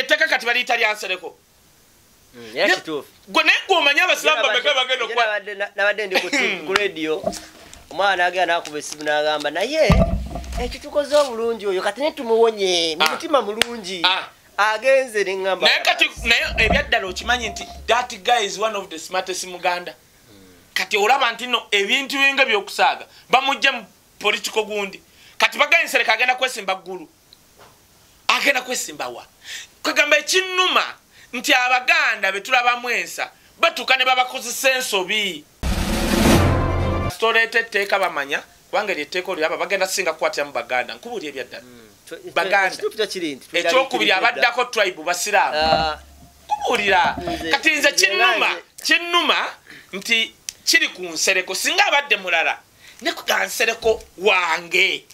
etteeka kati baliyita lyansereko Mm, gwe naye gweomanyi abasiraamu bameka bagenda okuba Nabadde- na- nabadde ndi ku radio omwana agenda nakuba esimu n'agamba naye ekyo tukoze obulungi oyo kati ne tumuwonye mu Ah. mulungi. Ah. agenze neŋŋamba naye kati naye ebyaddala okimanyi nti that guy is one of the smartest muganda kati olaba nti no ebintu binga byokusaaga bamugja mu politiko gundi. Kati baganyinsereka agenda kwesimba ggulu agenda kwesimba wa kwegamba ekinnuma nti abaganda betulabamu ensa batuuka ne babakozesa ensobi. Toleeta etteeka bamanya kubanga eryo etteeka oliraba bagenda singa kukwatira mu baganda nkubuli ebyaddala Baganda. kiri nti ekyokubiri abaddako tribe basiraamu. kubuulira kati nze kinnuma kinnuma nti kiri ku nsereko singa abadde mulala ne kuga nsereko wange.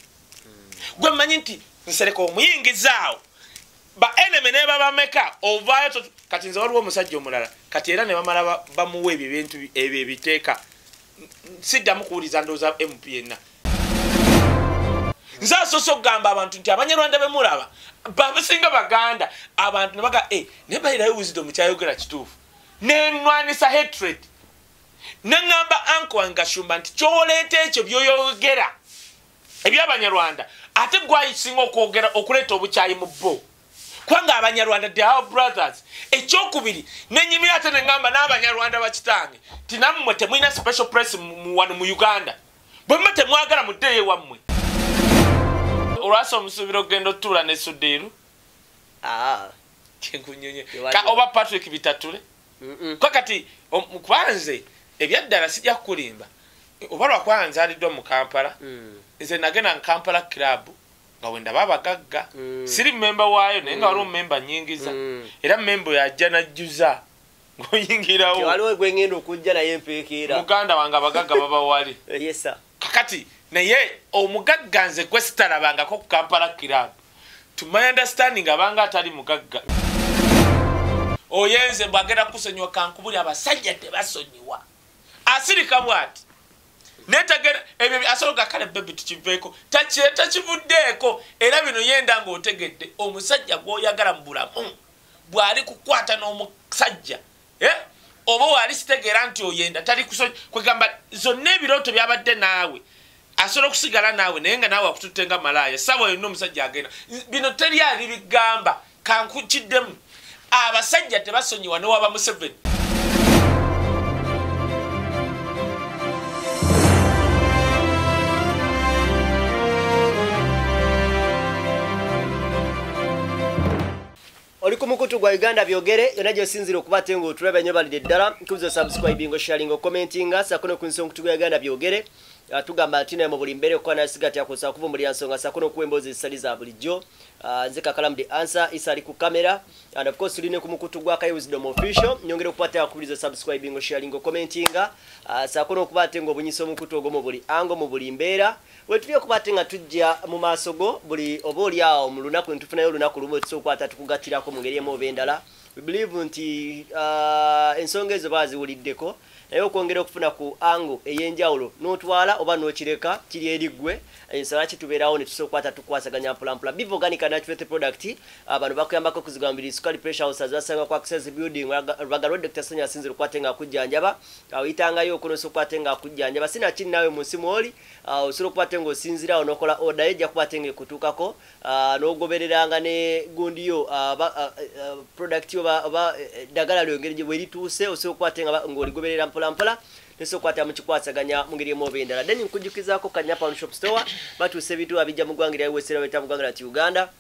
Gwe mmanyi nti nsereko omuyingizaawo ba eneme ne babameka ovaayo to- kati nze waliwo omusajja omulala kati era ne bamala ba- bamuwa ebyo ebintu ebyo ebiteeka. Siddamu kuwuliza ndowooza mp yenna nze asoose okugamba abantu nti abanyarwanda bemulaba babasinga baganda abantu nebaga e naye bayirayo wisdom kyayogera kituufu. Nenwanisa hatred. Neŋŋamba anko wange gashumba nti kyoleeta ekyo byoyogera ebyabanyarwanda ate gwayisinga okwogera okuleeta obukyayi mu bo kubanga abanyarwanda the our brothers? Ekyokubiri nenyimira ate neŋŋamba n'abanyarwanda bakitange ti nammwe temulina special press wano mu uganda. Bwe mwe temwagala muddeyo ewammwe olwasa omusuubira okugenda otuula ne sudiiru ah, kyenkunyonye oba patrick bitatule. Mm-mm. kwa kati om- kwanze ebyaddala sijja kukulimba. Oba lwakuba nzaliddwa mu kampala. Mm. nze nagenda mu kampala club nga wendaba abagagga Mm. siri memba waayo naye nga waliwo memba nyingiza. Mm. era memba oyo ajja najjuza ngaoyingirawo waliwo gwengenda okujja naye empeekeera muganda wange abagagga baba wali. Yesa kakati naye omugagga nze gwe sitalabangako ku kampala club. To my understanding abanga atali mugagga. Oyenze mbwagenda kusonyiwa kankubuli abasajja tebasonyiwa. Asirika bwati netagera ebyo asobola kale bebi tukiveeko Taki- takivuddeeko. Era bino yenda ngaotegedde omusajja gwoyagala mu bulamu bw'ali kukwata n'omusajja eh? oba waali kitegeera nti oyenda tali kwegamba zonna ebirooto byabadde naawe asobola okusigala naawe naye nga naawe akututte nga malaaya saawa yonna omusajja agenda. Bino teri ali bigamba kankukiddemu abasajja tebasonyiwa newaba museveni oli ku mukutu gwa uganda byogere yonna gyosinzire okuba ate ngaotulaba nyo balidde ddala. Nkubiza subscribing osharing okommentinga sakono ku nsi omukutu gwa uganda byogere tugamba ati naye mu buli mbeera okuba nasiga tyakozesa kuvumbulira nsonga sakono okuwa emboozi ezisali za bulijjo. Ah, nze kakalamu the answer isa ali ku kamera and of course tuline ku mukutu gwa kai wisdom official. Nyongere okuba ate akubiriza subscribing osharing okommentinga Ah, sakono okuba ate nga obunyisa omukutu ogwo mu buli ango mu buli mbeera. Wetuli okuba ate nga tujja mu maaso go buli oba oli awo mu lunaku netufunayo olunaku lumu tusobola okukwata tukugatirako mu ngeri emu oba endala. We believe nti ah, ensonga ezo baziwuliddeko naye okwongera okufuna ku ango ey'enjawulo n'otwala oba n'okireka kiri eri ggwe. Ensala kitubeerawo ne tusobola okukwata tukwasaganya mpulampula. Biva organic naturate product bano bakuyambako okuzigambira sukali pressure ulcers basanga ku access building lubagala dr senya asinzire okukwate nga akujjanjaba. Oyitangayo okunosa okukwate nga akujjanjaba. Sinakiri naawe mu nsi mwoli osobola okukwate nga osinzirawo n'okola oda ye ejja kukwate nga ekutuukako. Ah, n'ogobereranga ne ah, ah, product oba ddagala lyongeri bwe lituuse osobola okukwate ng'oligoberera mpolampola nesobola okukwata mu ngeri emu oba endala then nkujjukizaako kanya pound shop store batuusa ebintu abijja mu ggwanga lya wesera beta mu ggwanga lya uganda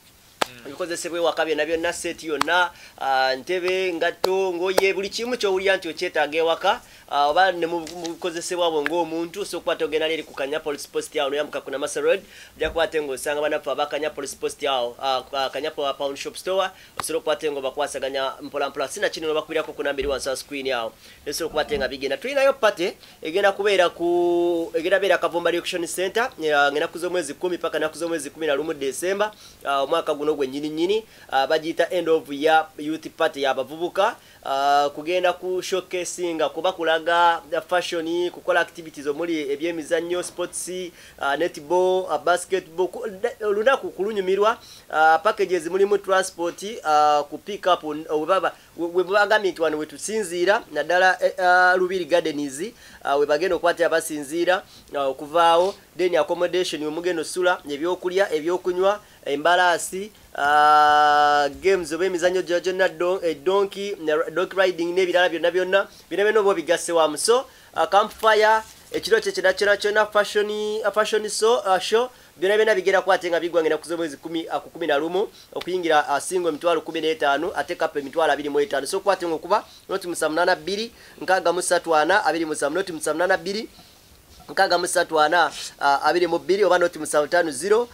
ebikozesebwa ewaka byonna byonna seeti yonna ah, ntebe ngatto ngoye buli kimu kyowulira nti okyetaaga ewaka ah, oba ne mu mu bikozesebwa bwo ng'omuntu so okukwata ogenda leri ku kanya police post awo noyambuka ku namasa road ojja kukwate ngaosanga banaffe aba kanya police post awo ah, ah, kanya pa- pound shop store osobola okukwate nga bakwasaganya mpolampola sina kino nobakubirako ku namba eri wansi wa screen awo nesobola okukwate nga bigenda. Tulinayo pate egenda kubeera ku egenda beera kavumba reaction center eh, nga enaku z'omwezi kumi paka enaku z'omwezi kumi na lumu desemba ah, omwaka guno gwennyini nyini uh, bagiyita end of ya youth party yabavubuka uh, kugenda ku showcasinga kuba kulaga uh, fashion kukola activities omuli ebyemizannyo sports uh, netball basketball ku- de- olunaku kulunyumirwa packages mulimu transport ku pick up webaba webagambye nti wano wetusinziira naddala eh, lubiri gardens uh, webagenda okukwatira basinziira uh, okuvaawo then accommodation wemugenda osula ebyokulya ebyokunywa embalaasi uh, games oba emizannyo gyo gyonna don- eh, donki donki riding n'ebirala byonna byonna byonna byonna oba obigasse wamu. So uh, campfire ekiro kye kyonna kyonna fashion uh, fashion show byonna byonna bigenda kwate nga bigwangenda kuza omwezi kumi- uh, ku kumi na lumu okuyingira singo emitwalo kumi n'etaano ate kapa emitwalo abiri mu etaano. So kwate nga okuba noti musa munana bbiri nkaaga mu ssatu ana abiri musa noti musa munana bbiri nkaaga mu ssatu ana abiri mu bbiri oba noti musanvu ttaano ziro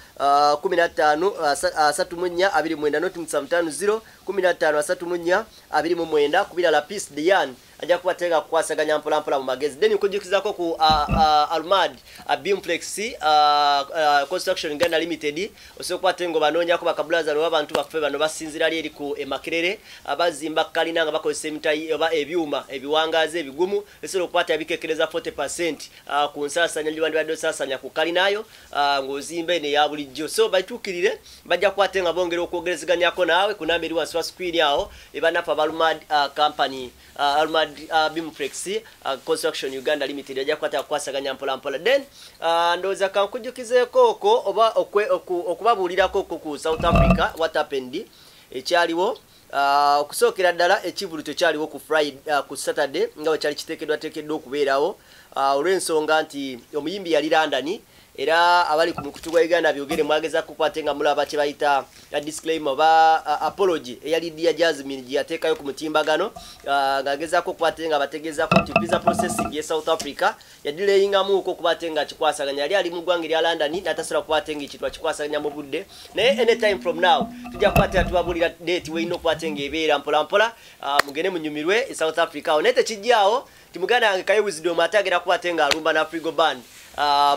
kumi na ttaano sa- asatu mu nnya abiri mwenda noti musanvu ttaano ziro kumi na ttaano asatu mu nnya abiri mu mwenda ku birala peace dian ajja kubateeka kukwasaganya mpolampola mu magezi. Then nkujjukizako ku uh, uh, almad uh, bimplex uh, uh, construction uganda limited osobola okukwate nga banoonyako bakabulaza oba abantu baffe bano basinzira li eri ku emakerere abazimba kalina nga bakozesa emitayi oba ebyuma ebiwangaazi ebigumu esobola okukwata bikekereza 40 uh, ku nsasanya libandibadde osasanya ku kalinayo uh, ng'ozimba eno eya bulijjo. So batuukirire bajja kukwate nga bongera okwogerezeganyako naawe ku namba eri wansi wa screen awo ebanafu abalumad uh, company uh, almad uh, bimplex uh, construction uganda limited ajja kukwata kukwasaganya mpolampola then uh, ndowooza kankujukizeeko okwo oba okwe- oku- okubabuulirako okwo ku south africa what happened ekyaliwo Uh, okusookera ddala ekivulu tekyaliwo ku friday uh, ku saturday nga bwe kyali kiteekeddwateekeddwa okubeerawo uh, olw'ensonga nti omuyimbi yali london era abali ku mukutu gwa uganda byogere mwagezako kukwate nga mulaba kye bayita uh, disclaimer oba uh, apology eyali dia jasmin gye yateekayo ku mutimbagano uh, ng'agezaako okukwate nga bategeezako nti visa processing ye south africa yadileyingamuuko okubate nga kikwasaganya. Yali ali mu ggwanga erya london natasobola kukwate nga ekitwa kikwasaganya mu budde. Naye anytime from now tujja kukwatira tubabulira date weina okukwate nga ebeera mpolampola uh, mugende munyumirwe e south africa. Awo naye tekijjaawo ti muganda yange kaye wisdom ate agenda kukwate nga alumba na frigo band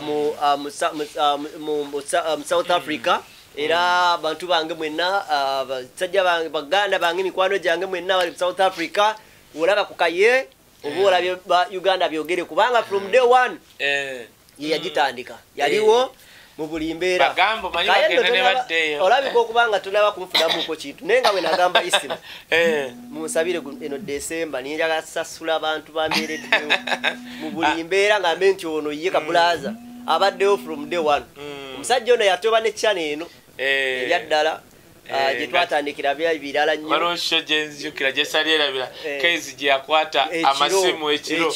mu, south africa. Era abantu bange mwenna uh, basajja bange baganda bange mikwano gyange mwenna bali mu south africa olaba ku kaye oba olabye ba uganda byogere kubanga from day one Eh, ye yagitandika. Yaliwo mu buli mbeera. Olabika okubanga tolaba kunfunamuko kintu naye nga bwe nagamba isimu eh. munsabire eno desemba ninjagala sasula abantu bambeereddewo mu buli mbeera ngambe nti ono ye kabulaza abaddewo from day one. Mm. omusajja ono yatoba ne chana eno ebyaddala ah, Eh, gye nga- twatandikira bya birala nnyo. Waliwo sho gyenzijukira gyesali erabira Eh. kezi gye yakwata Ekiro, amasimu ekiro.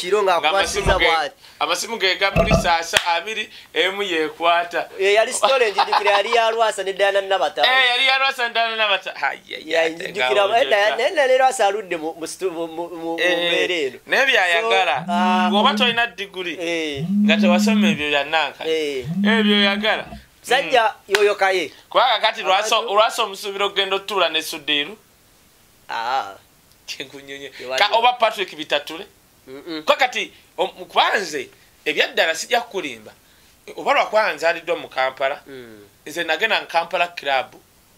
Amasimu ge gamuli saasa abiri emu yekwata Eh, yali sitole njijukira yali yalwasa ne dayana nabatawo Eh, yali yalwasandana nabata yanjijukira naye leero asaludde mu mbeera eno. naye byayagala. Ah, bw'oba tolina diguli Eh, nga tewasoma ebyo byananka eh. ebyo oyagala sajja yoyo kaye. Kubanga kati lwasa omusuubira okugenda otuula ne sudiiru Ah, kyenkunyonye oba patrick bitatule. Kwa kati kwanze ebyaddala sijja kukulimba. Oba lwakwanga nzaliddwa mu kampala. Mm. nze nagenda mu kampala club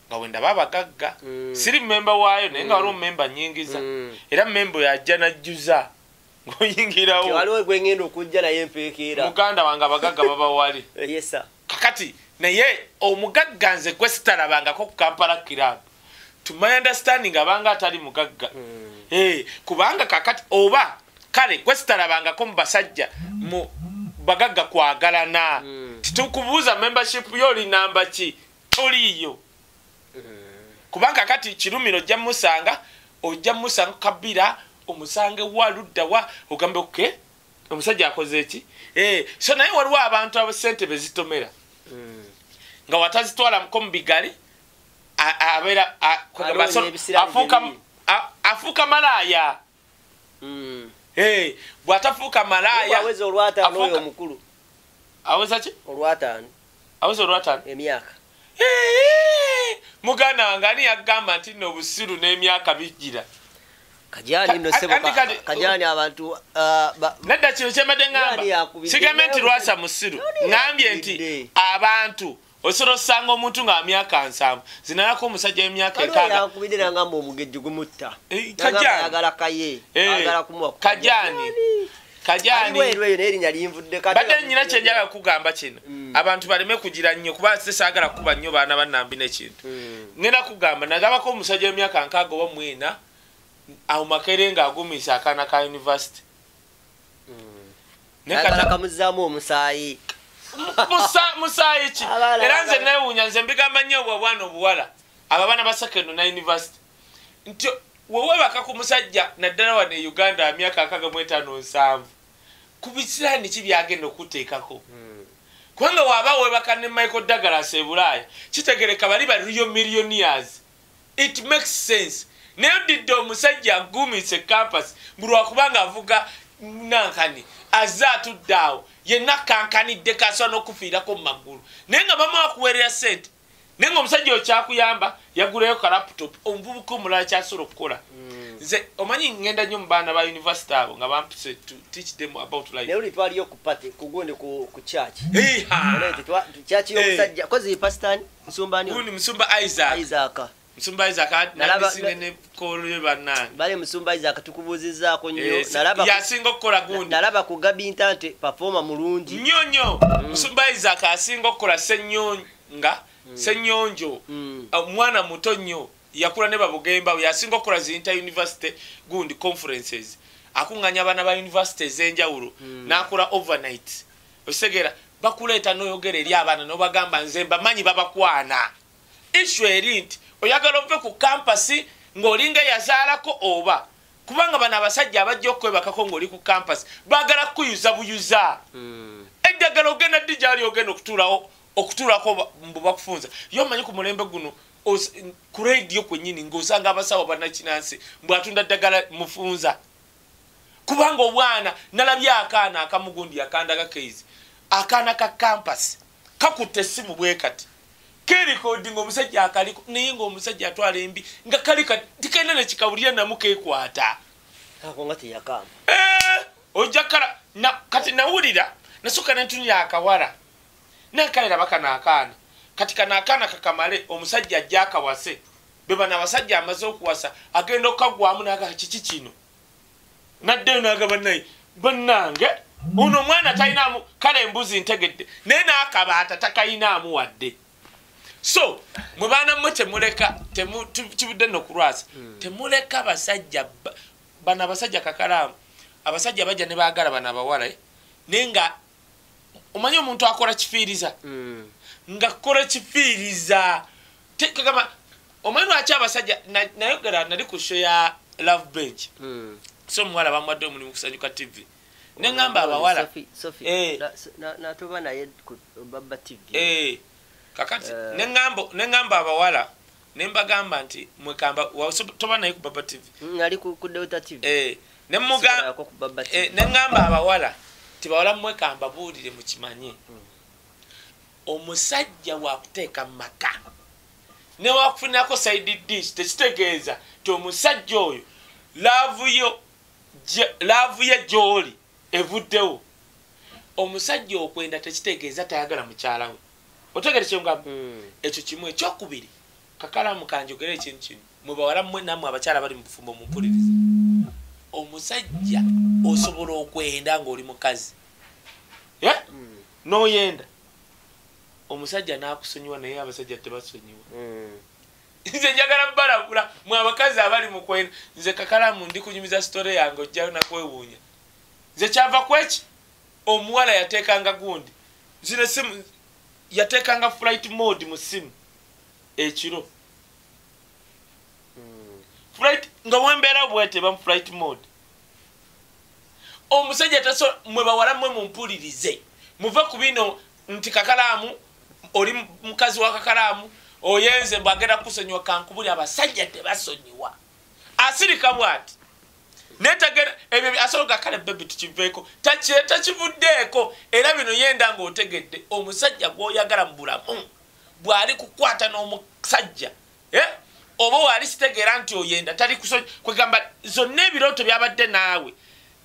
nga wendaba abagagga. Mm. siri memba waayo naye nga waliwo memba nyingiza. Mm. era memba oyo ajja najjuza. Ng'oyingirawo. Waliwo gwengenda okujja naye empeekeera muganda wange abagagga baba wali. Yesa kakati naye omugagga nze gwe sitalabangako ku kampala club. To my understanding abanga atali mugagga. Eh, kubanga kakati oba kale gwe sitalabangako mu basajja mu bagagga kwagalana. Titukubuuza membership yo oli namba ki? Toliiyo kubanga kati kirumiro ojja musanga ojja musanga kabira omusange wa ludda wa ogambe oke omusajja akoze eki Eh, so naye waliwo abantu abo sente bezitomera nga watazitwalamuko mu bigali a- abeera afuuka- malaaya. Eh, bw'atafuuka malaaya aweza ki? Aweza olwataano? Emyaka. Muganda wange ani yagamba nti nno obusiru n'emyaka bijjira? Kajani abantu ba- nedda kino kyembadde yakubidde sigambe nti lwasa musiru. Yaani ŋŋambye nti abantu osobola osanga omuntu nga myaka nsanvu zinalako omusajja w'emyaka gumutta. Kaye kumuwa Kajani. nyina kugamba kino. Abantu baleme kugira nnyo kuba nnyo baana ngenda kugamba nagabako omusajja nkaaga oba mwena awo makere akaana ka omusaayi. Musa- musaayi ki Abaala, era nze newuunya nze mbigamba nnyo obwo obwana obuwala. Abo abaana ba secondary na university. Nti wewebaka ku musajja naddala wano e uganda wa myaka akaga mu etaano nsanvu. Ku bisiraani ki byagenda okuteekako? Kubanga waaba webaka ne michael douglas e bulaaya kitegereka bali ba real millionaires. It makes sense. Naye odidde omusajja agumise campus buli wakubanga avuga nankani aze atudde awo yenna kankanidde kasobola n'okufiirako mu magulu. Naye nga bama wakuweerera sente naye nga omusajja oyo kyakuyamba yagulayo ka laptop omuvubuka omulala kyasobola okukola. Nze omanyi ngenda nnyo mu baana ba univesity abo nga bampise to teach them about life. Naye uli twaliyo ku pate kugundi ku ku chaki Eiha! chaki Eh. y'omusajja kozi pasitani musumbani gundi musumba isaac. Isaaka musumba Nalaba- nabisinge ne kolwe bannange. Bale musumba isaaka tukubuuzizaako nnyo. Eh, yasinga okukola gundi. nalaba ku gabinta nti pafoma mulungi nnyo nnyo. Musumba isaac asinga okukola senyonjo Mm. omwana muto nnyo. Yakula ne babugemba. Yasinga okukola zi inter university gundi conferences. Akuŋŋanya abaana ba university ez'enjawulo. N'akola overnight. Osegera bakuleeta n'oyogera eri abaana n'obagamba nze mbamanyi babakwana. Issu eri nti oyagala ove ku kampasi ng'olinga eyazaalako oba. Kubanga bano abasajja abajja okwebakako ng'oli ku kampasi baagala kukuyuza buyuza. Mm. eddagala ogenda ddi gyali ogenda okutuulawo okutuulako mbu bakufunza? Ye omanyi ku mulembe guno ku rediyo kwennyini ng'osanga abasawo bannakinansi mbw atunda ddagala mufunza. Kubanga obwana nalabye akaana akamugundi yakandaga keizi akaana ka kampasi kakutte essimu bwe kati kerikodi ngaomusajja akaliko naye ngaomusajja atwala embi nga kali kati tikaina nekikawulira namu kekwata ako nga teyakamba Eh, ojja kala na, kati nawulira nasooka nentunira akawala nenkalira bakano akaana kati kano akaana kakamale omusajja ajja akawase bebana abasajja amaze okuwasa agenda okukagwamu naga kiki kino? Naddeyo naga bannaye bannange ono omwana talinamu kale embuzi ntegedde. Naye n'akabaata takayinaamu wadde so mwe baana mmwe temuleka kibudde nno kulwasa temuleka basajja ba- bano abasajja kakalaamu abasajja bajja ne baagala bano abawala eh? naye nga omanyi omuntu akola kifiiriza Mm. nga kola kifiiriza kagamba omanyi lwaki abasajja na- nayogera nali ku show ya love bench Mm. so omuwala bamwadde omulimu kusanyuka tv neŋŋamba abawala Eh. na- na- natuba naye ku baba tv Eh, kakati Eh. neŋŋamba neŋŋamba abawala nembagamba nti mwekamba toba naye ku baba tv Mm, Eh, baba Eh, neŋŋamba abawala ti bawala mwekamba buulire mukimanye omusajja wakuteeka mu maka newakufunirako side dish tekitegeeza ti omusajja oyo laavu ye gy'oli evuddewo. Omusajja okwenda tekitegeeza tayagala mukyala we otegere kyengamba Mm. ekyo kimu ekyokubiri kakalamu kanjogera ekintu kino. Mwe bawala mmwe nammwe abakyala bali mu bufumbo mumpuliriza omusajja osobola okwenda ng'oli mukazi. Eh? Mm. n'oyenda. Omusajja n'akusonyiwa naye abasajja tebasonyiwa. Mm. nze njagala balagula mwe abakazi abali mu kwenda. Nze kakalamu ndi kunyumiza sitore yange ojja nakwewuunya. Nze kyava kweki omuwala yateekanga gundi. Zino simu yateekanga flight mode mu simu ekiro. Flight nga wembeera bweteba mu flight mode. Omusajja taso mwe bawala mmwe mumpulirize. Muve ku bino nti kakalaamu oli mu- mukazi wa kakalaamu oyenze mbwagenda kusonyiwa kankubuli abasajja tebasonyiwa. Asirika bwati netagera ebyo asobola kale bebi tukiveeko Taki- takivuddeeko. Era bino yenda ngaotegedde omusajja gwoyagala mu bulamu bw'ali kukwata n'omusajja eh? oba waali kitegeera nti oyenda tali kwegamba zonna ebirooto byabadde naawe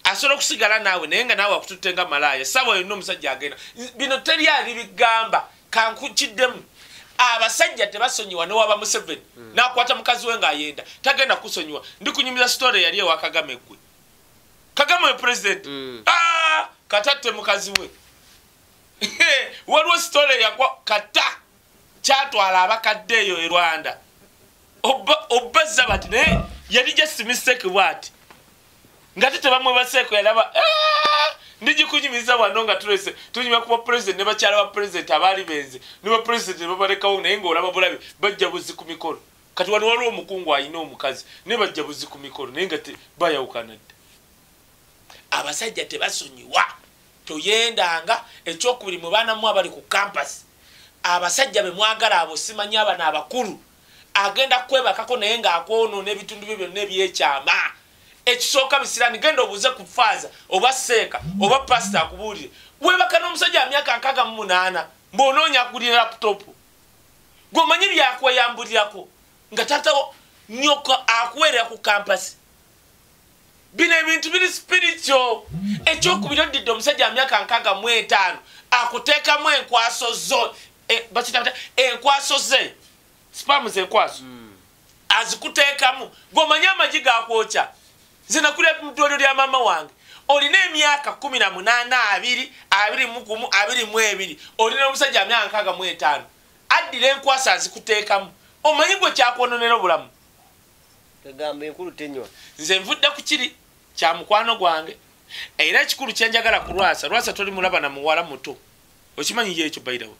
asobola okusigala naawe naye nga naawe akututte nga malaaya sawa yonna omusajja agenda. Bino teri ali bigamba kankukiddemu abasajja tebasonyiwa newaba museveni. Nakwata mukazi we ngaayenda tagenda kusonyiwa. Ndikunyumiza sitore yali ewa kagame gwe kagame we purezidenti Mm. Ah, katatte mukazi we. Waliwo sitore yagwa kata kyatwala abakadde eyo e rwanda. Obba- obbazza bati naye yali just mistake bwati. Nga te tebamwebaseeko yalaba "Ah, ndigikunyumiza wano nga tulese tunyuma kuba president ne bakyala ba president abaali benze. Ne ba president ne babalekawo naye ngaolaba bulabe bajja buzi ku mikolo. Kati wali waliwo omukungu alina omukazi naye bajja buzi ku mikolo naye nga bayawukana dda. Abasajja tebasonyiwa. Toyendanga ekyokubiri mu baana mu abali ku kampasi abasajja bemwagala abo simanyi abano abakulu. Agenda kwebakako naye ngaakwonoona ebitundu byo byonna ebyekyama ekisooka bisirani genda obuuze ku faaza oba seeka oba pasita akubuulire. Webaka n'omusajja wa myaka nkaaga mu munaana mbwonoonya akulira laputopu gweomanyi byakweyambulirako nga tatawo nyoko akuweerera ku kampasi bino ebintu biri spiritual ekyokubiri oddidde omusajja wa myaka nkaaga mu etaano akuteekamu enkwaso zo e- bakita bata- enkwaso ze spamu zenkwaso azikuteekamu. Gweomanyi amagi gakwokya nze nakulira mu ddwaliro lya maama wange. Olina emyaka 18 abiri abiri mugumu abiri mu ebiri. Olina omusajja wa myaka nkaaga mu etaano. Addira enkwasa azikuteekamu omanyi gwe kyakwononera obulamu? Kagamba enkulu tenywa nze nvudde ku kiri kya mukwano gwange. Era ekikulu kyenjagala ku lwasa. Lwasa toli mulaba na muwala muto. Okimanyi yekyo bairawo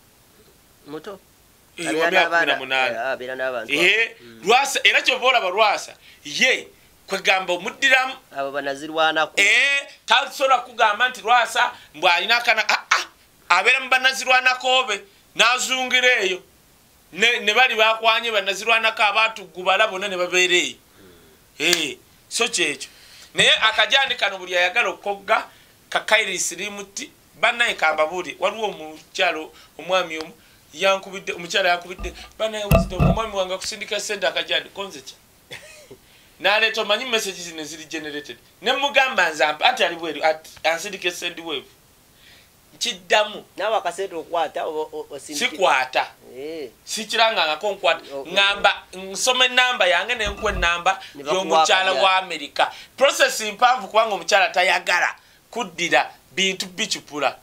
muto? Abeera n'abantu. Lwasa era kyova olaba lwasa ye kwegamba omuddiramu abo banazirwanaku ee tasobola kugamba nti lwasa mbw alina akana aa abeera mu banazirwanakobe n'azungira eyo. Ne ne bali bakwanye banazirwanako abatugubala bonna ne babeera eyo. Ee so kyekyo. Naye akajani kano buli ayagala okogga kakairisi limuti bannaye kambabuuli waliwo omukyalo omwami omu yankubidde omukyala yankubidde bannaye omwami wange akusindika sente akajani konzekya naleeta omanyi message zino ziri generated. Nemugamba nzampa anti ali bweru ati- ansindika esendi wave. Nkiddamu naawe akasente okwata sikwata. Eh, sikirangangako nkwata. Ŋamba nsoma enamba yange nenkuwa enamba Ne y'omukyala wa amerika process mpanvu kubanga omukyala tayagala kuddira bintu bicupula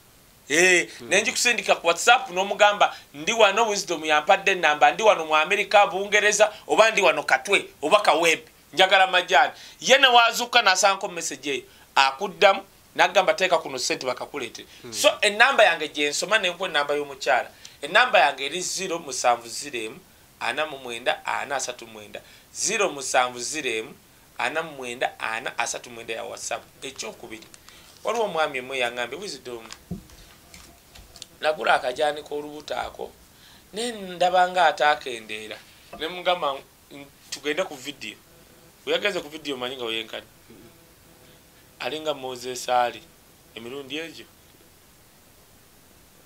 Eh, naye njikusindika ku whatsapp n'omugamba ndi wano wisdom yampadde enamba ndi wano mu amerika bungereza oba ndi wano katwe oba kawebi njagala majaani ye newazuuka nasanko message eyo akuddamu nagamba teeka kuno sente bakakuleetere so enamba yange gyensoma nenkuwa enamba y'omukyala. Enamba yange eri 0 musanvu 0 ana mu mwenda ana asatu mwenda. 0 musanvu 0 ana mu mwenda ana asatu mwenda ya whatsapp. Ekyokubiri waliwo omwami emu yaŋambye wisdom nagula akajani k'olubuto ako nendaba nga ataakendeera nemugamba "Mm, tugende ku vidiyo weyagenze ku vidiyo manyi nga weyenkani alinga moses ali. Emirundi egyo.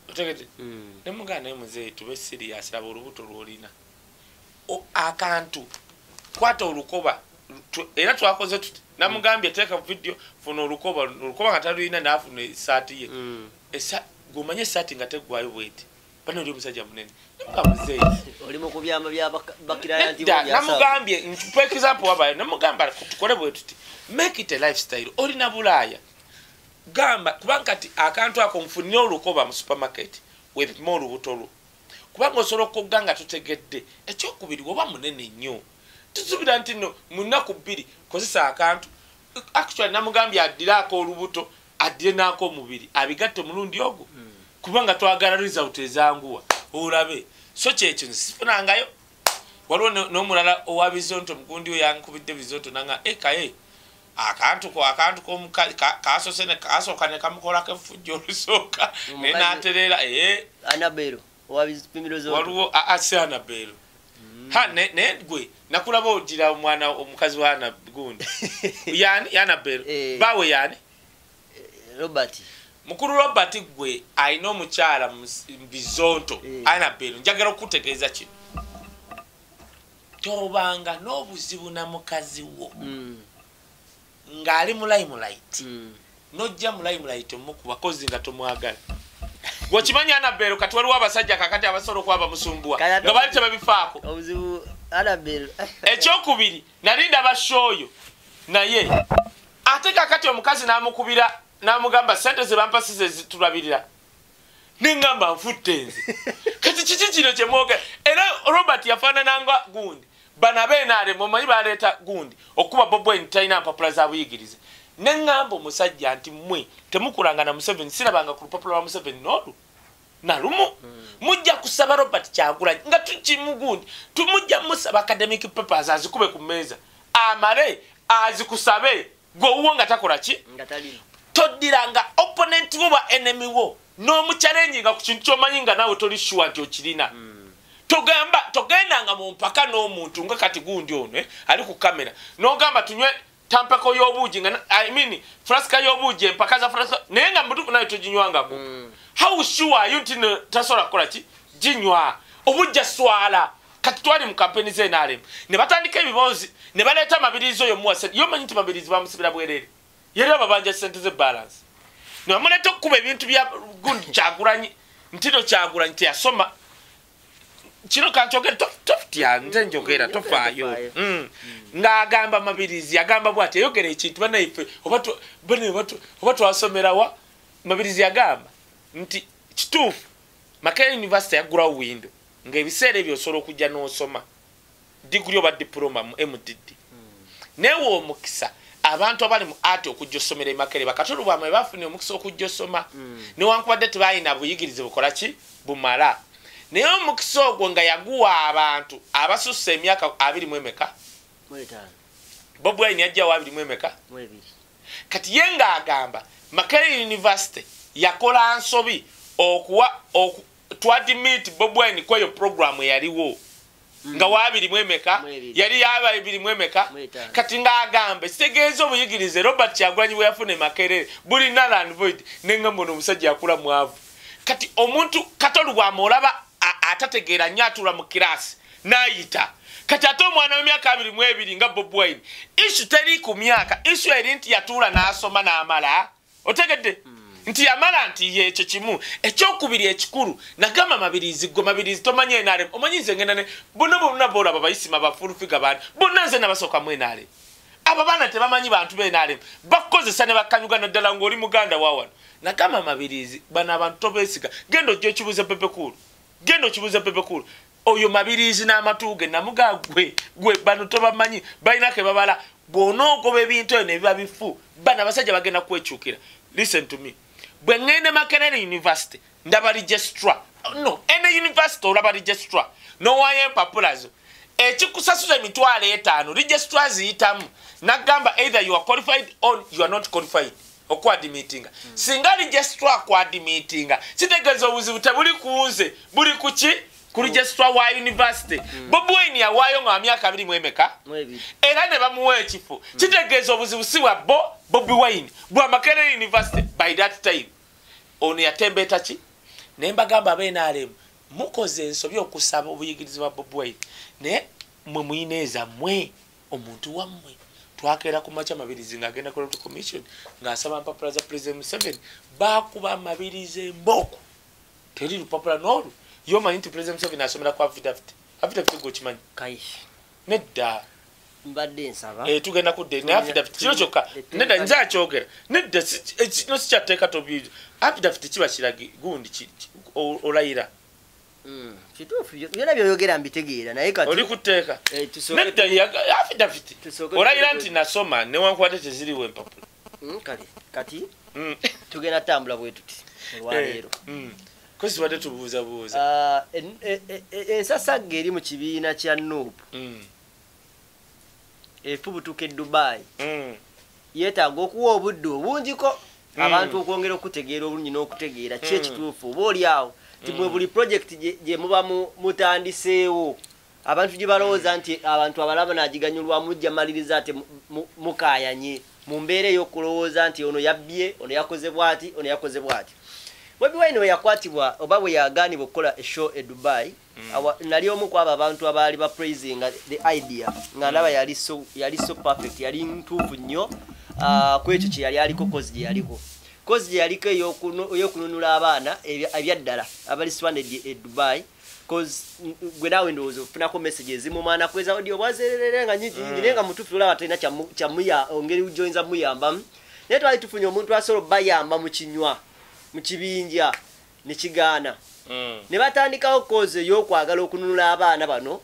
Otegete mm. nemugamba naye muzeeyi tube siriyasi laba olubuto lwolina. Akantu. Kwata olukoba. Era twakoze tuti. Namugambye teeka vidiyo funa olukoba. Olukoba nga talulina naafuna esaati ye. Mm. Esa- gomanye esaati nga tegwayo bweti bana oli omusajja munene. Oli mu kubyama bya baka- bakiraya nti Nedda, bonyasa. namugambye ntupa example wabayo namugamba tukole bwe tuti make it a lifestyle olina bulaaya. Gamba kubanga kati akantu ako nfunire olukoba mu supermarket wepima olubuto lwo. Kubanga osobola okugga nga tutegedde ekyokubiri woba munene nnyo. Tusuubira nti no mu nnaku bbiri kozesa akantu. Actually namugambye addiraako olubuto addire naako omubiri abigatte omulundi ogwo kubanga twagala result ezanguwa olabe. So kyekyo nsifunangayo waliwo no- n'omulala owa bizonto mugundi we yankubidde bizonto nanga ekaye akantu ko akantu ka- kasose kasooka ne kamukolako efujjo olusooka naye owabipimiro zo waliwo asiana beero ha ne- naye gwe nakulaba ogira omwana omukazi wa gundi. Yani yanabero Eh. bawe yani robert mukulu robert gwe alina omukyala mu s- mu bizonto Eh. anabero njagala okutegeeza kino. Tobanga n'obuzibu na mukazi wo Mm, ng'ali mu limelight. Mm. nojja mu limelight omukuba kozi nga tomwagala. Wekimanyi anabero kati waliwo abasajja kakati abasobola okuba bamusumbuwa nga bali tebabifaako. ekyokubiri nali ndaba shooyo naye ate kakati omukazi namukubira namugamba sente zebampasize zitulabirira. Neŋgamba nfutte nze. Kati kiki kino kyemwoge era robert yafaanananga gundi. Bano abeenaremu omanyi baleeta gundi okuba bobwen talina mpapula za buyigirize. Neŋŋamba omusajja nti mmwe temukulanga na museveni sirabanga ku lupapula lwa museveni n'olu nalumu mujja kusaba robert kyagulanyi nga tukimu gundi. Tumujja musaba academic papers azikube ku mmeeza. Amale azikusabe. Gwewuwo nga takola ki toddiranga opponent wo ba enemy wo. N'omukyalenjinga ku kintu kyomanyi nga naawe toli sure nti okirina. Togamba togendanga mu mpaka n'omuntu nga kati gundi ono eh, ali ku kamera. N'ogamba tunywe tampako y'obuugi nga I mean flasika y'obuugi empaka za flasika naye nga mutuku naye toginywangako how sure you nti tasobola kukola ki? Ginywa. Obujja swala. Kati twali mu kampeni zenaremu ne batandika ebibozi ne baleeta amabirizi oyo muwase yomanyi nti mabirizi bamusibira bwerere yali ababanja sente zebalance ne bamuleeta okukuba ebintu bya gundi kyagulanyi ntino kyagulanyi teyasoma. Kino kankyogere tofutya nze njogera tofaayo. Tofaayo. Mm. ng'agamba mabirizi agamba bwati ayogera ekintu banaife oba twasomerawa mabirizi agamba nti kituufu. Makere university yaggulawo windo ng'ebiseera ebyo osobola okujja n'osoma. Diguli oba diploma mu mdd newe omukisa abantu abali mu ati okujja osomera emakere bakatulu bwamwe bafunire omukisa okujja osoma newankubadde tebalina buyigirize bukola ki? Bumala. Naye omukisa ogwo nga yaguwa abantu abasussa emyaka abiri mu emeka? Bob wine yajjawo abiri mu emeka? Kati ye ng'agamba makere university yakola nsobi okuwa oku, twadimit bob wine kweyo programu eyaliwo nga waabiri mu emeka Mwebiri. yali yababiri mu emeka Mwetaano. kati ng'agamba kitegeeza obuyigirize robert kyagulanyi bwe yafuna emakerere buli nalan void neŋŋamba ono omusajja yakula mwavu. Kati omuntu katolu bwama olaba atategeera nnyo atuula mu kiraasi n'ayita. Kati ate omwana w'emyaka abiri mu ebiri nga bob wine isu teri ku myaka isu eri nti yatuula n'asoma n'amala. Otegedde nti yamala nti yekyo kimu ekyokubiri ekikulu nagamba mabirizi gwe mabirizi tomanyi enaremu omanyi nze ngenda ne bonna bonna boolaba bayisima bafulufiga bani bonna nze nabasookamu enaremu abo baana tebamanyi bantu benaremu bakukozesa ne bakanyuga naddala ngaoli muganda wawano nagamba mabirizi bano abantu tobeesiga genda ojja okibuuza pepekulu genda okibuuza pepekulu oyo mabirizi n'amatuuge namuga gwe gwe bano tobamanyi balina ke babala. Bw'onoogoba ebintu eyo ne biba bifu bano abasajja bagenda kwekyukira. Listen to me bwe ŋŋende makerere university ndaba registra no ene university olaba registra nowaayo empapula zo. Ekikusasuza emitwalo etaano registra ziyitamu. Nagamba either you are qualified or you are not qualified. Okwadimitinga singa registra akwadimitinga kitegeeza obuzibu tebuli kunze buli kuki ku registra wa university bobi wine yawaayo nga wa myaka abiri mu emeka era ne bamuwa ekifo. Kitegeeza obuzibu si bwa bo bobi wine. Bwa makerere university by that time. Ono yatembeeta ki? Naye mbagamba abenaremu mukoze ensobi okusaba obuyigirizi bwa bobi wine. Naye mwe muyineeza mmwe omuntu wammwe. Twakeera ku maca mabirizi ng'agenda ku electoral commission ng'asaba mpapula za president museveni. Bakuba amabirizi embooko teri lupapula n'olwo yomanyi nti president museveni asomera ku affidavit. Gwekimanyi kaifi nedda. Mbadde nsaba. Eh, tugenda kudde naye affidavit kiro kyokka. Nedda nze akyogera. Nedda si- eh, kino sikyatteeka tobiizo affidavit kiba kiragi gundi olayira. Mm, kituufu byo- byonna byoyogera mbitegeera naye oli ku tteeka. Eh, nedda Tusooke olayira nti nasoma newankubadde teziriwo empapula. Kale kati Mm. tugenda tambula bwe tuti olwaleero. Ko sibadde tubuuzabuuza. Ah, e- e- e- ensasagga eri mu kibiina kya nuupu Mm, efubutuka e dubayi mm. yeetaaga okuwa obudde obungiko Mm. abantu okwongera okutegeera obulungi n'okutegeera. Ki ekituufu oba oli awo? Ti mwe buli projekiti gye- muba mu- mutandiseewo abantu gye balowooza nti abantu abalaba nagiganyulwa mujja maliriza ati mu- mu- mbeera ey'okulowooza nti ono yabbye ono yakoze bwati ono yakoze bwati webiwaine bwe yakwatibwa oba bwe yagaanibwa okukola eshow e dubai? Awa- nali omu kwabo abantu abaali bapraisinga the idea nga ndaba yali so, yali so perfect yali ntuufu nnyo ah, ku ekyo kye yali aliko kozi gye yaliko. Kozi gye yaliko ey'okunu- ey'okununula abaana ebya- ebyaddala abali stranded e dubai mm, gwe naawe ndowooza ofunako message ezimu mwana kweza odi obwazerere nga nyingi nyingi naye nga mutuufu olaba talina kyamu- kyamuya ongeri gyoyinza muyambamu. Naye twali tufunye omuntu asobola bayamba mu kinywa mu kibinja ne kigaana Mm. ne batandikawo kozi ey'okwagala okununula abaana bano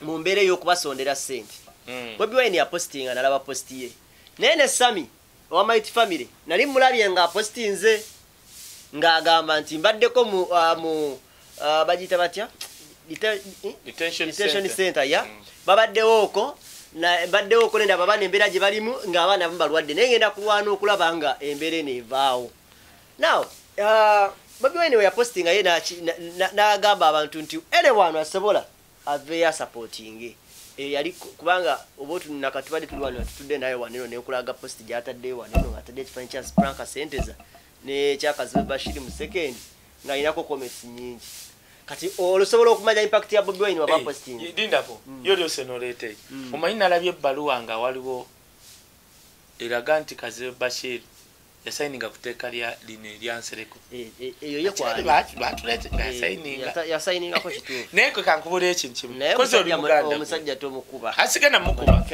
mu mbeera ey'okubasondera ssente Mm. bobi wine yapositinga nalaba posti ye naye ne sami owamait family nali mulabye nga apositinze ng'agamba nti mbaddeko mu uh, mu uh, bagiyita batya eh? Detention center. ya Mm. babaddewo okwo na- mbaddewo okwo nendaba abaana embeera gye balimu ng'abaana bamu balwadde naye ngenda kulwana okulaba nga embeera eno evaawo now uh, bobi wine we yapositinga ye na- n'agamba abantu nti anyone asobola? Aveeyo asupportinge Eh, yali ku- kubanga oba otunaka tubadde tuli wano tutudde naye waneno nekulaga post gyataddeyo waneno ngaatadde ekifanyi kya spranka senteza nekyakazibe bashiri mu sekendi ng'alinako comments nyingi kati olusobola okumanya impact ya bobi wine waba posting? lindako yo lyose noleete Mm. omanyi nalabye ebbaluwa nga waliwo eraga nti kazibe bashir yasayininga ku teeka lya lino eryansereko Eh, eh, Yata- yasayiningako kituufu. Naye kwe kankubula ekintu kimu. Naye kozi oli omusajja mu- muganda omusajja tomukuba. Asigana mukuba.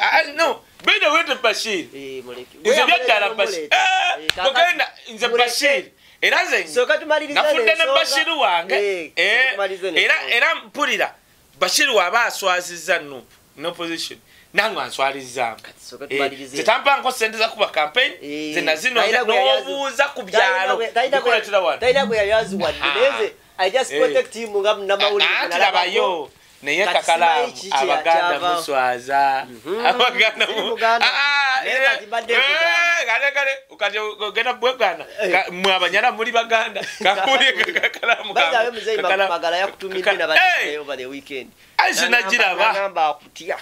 Ah, no bine wete bashir. Eh, nze byaddala bashir. Eh, mugenda nze bashir. Era nze nafudde ne bashiru wange. Eh, Eh, era mpulira. Bashiru waba aswazizza no opposition nange answalizzamu Sooka tumalirize. zetampanko sente zakuba campaign Eh, ze nazino talina gwe yali azi- n'obuuza ku byalo. bikuletera wano talina gwe yali aziwadde naye nze i just Eh. protect him nga munnamawulire anti nalabako. labayo naye kakalaamu abaganda muswaza. Abaganda. Ah, ah, eh, kati eh, ogenda bweganda Eh. mwe abanyala muli baganda. Magala yakutumidde over the weekend. Sinagiraba. akutya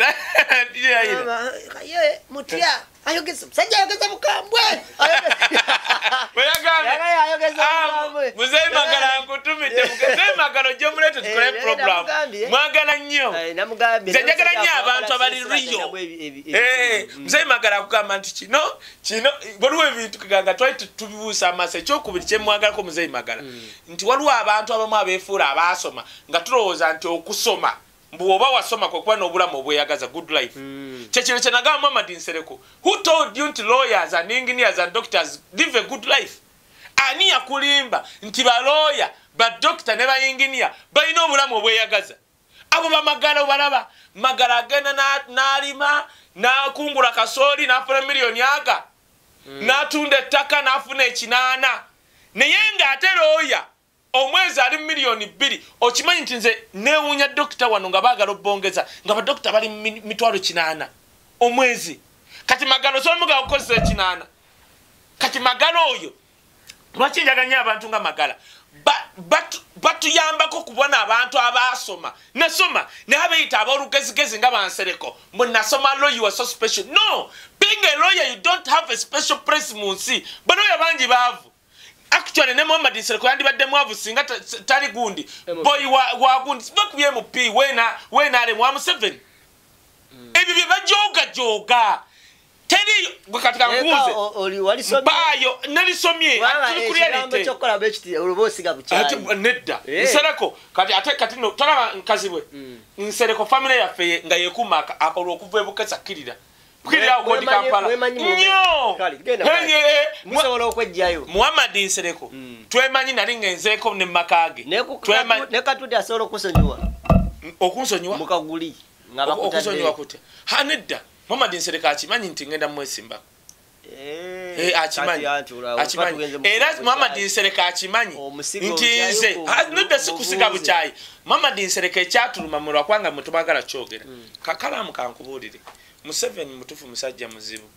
mutya ayogeza musajja ayogeza bukambwe Bwe yagambye, Yagaye ayogeza bukambwe. muzeyi magala nkutumidde muzeyi magala ojje muleete tukole program. Namugambye. mwagala nnyo. Namugambye nze njagala nnyo namusajja abantu abali akwagala riyo sisibadde nabwo ebi- ebi- ebi- muzeyi magala akugamba nti kino kino waliwo ebintu kiganga twali tu- tubibuusa amaaso ekyokubiri kyemwagalako muzeyi magala nti waliwo abantu abamu abeefuula abaasoma nga tulowooza nti okusoma mbu oba wasoma kwekuba n'obulamu obweyagaza good life. Mm. kyekino kyenagamba muhammad nsereko who told you nti lawyers and engineers and doctors live a good life? Ani yakulimba nti balooya badokita ne bainginia balina obulamu obweyagaza? Abo bamagala obalaba magala agenda na- n'alima n'akungula kasooli n'afuna miliyoni aga n'atunda ettaka n'afuna ekinaana. Naye ng'ate looya omwezi ali miliyoni bbiri okimanyi nti nze neewuunya dokita wano nga baagala obbongeza nga badokita bali mitwalo kinaana omwezi. Kati magalo osobomuga okukozesa ekinaana. Kati magala oyo lwaki njaga nnyo abantu nga magala? Ba- batu- batuyambako kubona abantu abasoma nasoma naye abeeyita ab'olugezigezi nga bansereko. Mbu nasoma law you are so special. No being a lawyer you don't have a special place mu nsi. Balooya bangi baavu actually ne muhammad nsereko yandibadde mwavu singa ta- tali gundi. Boy wa- wa gundi. Siva ku mp wenaalemu wa museveni ebyo bye bajoogajoga teri gwe kati Eka, kankubuuze o- oli walisomye baayo nalisomye Kubanga tuli ku reality. bwe kiti olwoba osiga ate bukyayi nedda. Eh. nsereko kati ate kati no tolaba nkazibwe Mm. nsereko famire yaffe ye- nga yekuuma aka- akolwa okuva ebukesa kirira Mwe- okodi mwemanyi- kampala. nnyo! Kale, genda Hey, kale. eh, mwa- musobola okwejjayo. Muhammad nsereko Mm. twemanyi nali ngenzeeko ne makage Twemanyi- ne katudi asobola okusonyiwa. Okunsonyiwa mukaguli okusonyiwa bakutadde. kutya ha nedda. Muhammad nsereko akimanyi nti ngenda mumwesimbako Eh, akimanyi. Akimanyi. Era muhammad nsereka akimanyi Omusigo nti nze nedda si mu- kusiga mubuuze. bukyayi. Muhammad nsereka ekyatuluma mu lwakwanga mwe tubagala kyogera. Kakalamu kankubuulire museveni mutufu musajja muzibu.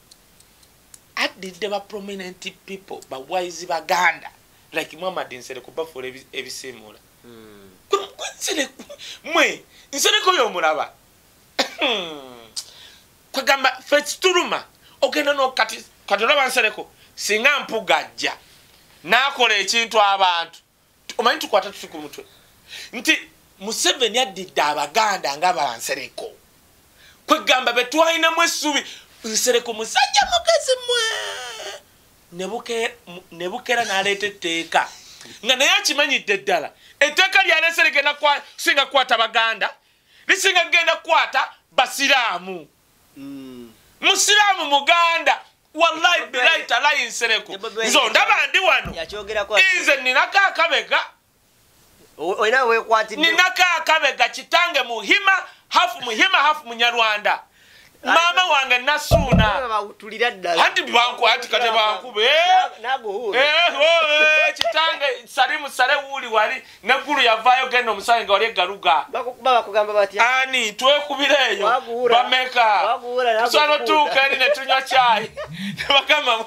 Addidde ba prominent people bawaizi baganda like muhammad nsereko bafuula ebi- ebisiimuula mwe nsereko yomulaba kwegamba fekituluma ogenda nokati kati olaba nsereko singa mpugajja nakola ekintu abantu. Omanyi tukwata tuti ku mutwe. Nti museveni addidde abaganda nga bansereko kwegamba betwalinamu essubi nsereko musajja mugezi mwe. Ne bukera n'aleeta etteeka. Nga naye akimanyidde ddala etteeka lyalese ligenda kwa- singa kukwata baganda lisinga kugenda kukwata basiraamu. Mm. musiraamu muganda wallahi bilahi talayi nsereko nze ondaba ndi wano. Nze ninako akabega ninako akabega kitange muhima hafu muhima hafu munyarwanda maama wange nasuuna. anti banku ati kate bankube kitange salimu sale wuuli wali neggulu yavaayo genda omusange nga wali egaluga ani twekubira eyo bameka tusobola okubuuza. otuuka eri netunywa kyayi nebagamba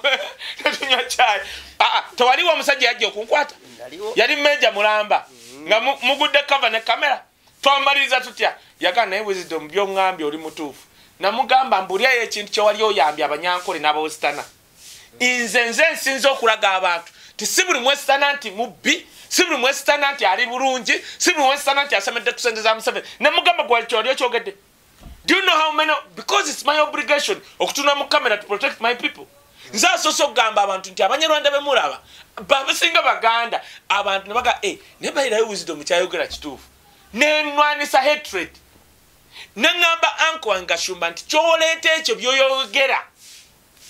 netunywa kyayi Aa, tewaliwo omusajja yajja okunkwata? Yali meja mulamba nga mu- mugudde kava ne kamera twamaliriza tutya? Yagaa naye wisdom byoŋŋambye oli mutuufu. Namugamba mbulyayo ekintu kyewali oyambye abanyankole n'abawesitana. Nze nze nsinza okulaga abantu. Ti si buli mwesitana nti mubbi si buli mwesitana nti ali bulungi si buli mwesitana nti asomedde ku sente za museveni nemugamba gwalikyoli okyogedde? Do you know how many because it's my obligation okutuna mu kamera to protect my people. Nze asoose okugamba abantu nti abanyarwanda bemulaba babasinga baganda abantu nebaga e naye bayirayo wisdom kyayogera kituufu nenwanisa hatred. Neŋŋamba anko wange gashumba nti kyoleeta ekyo byoyogera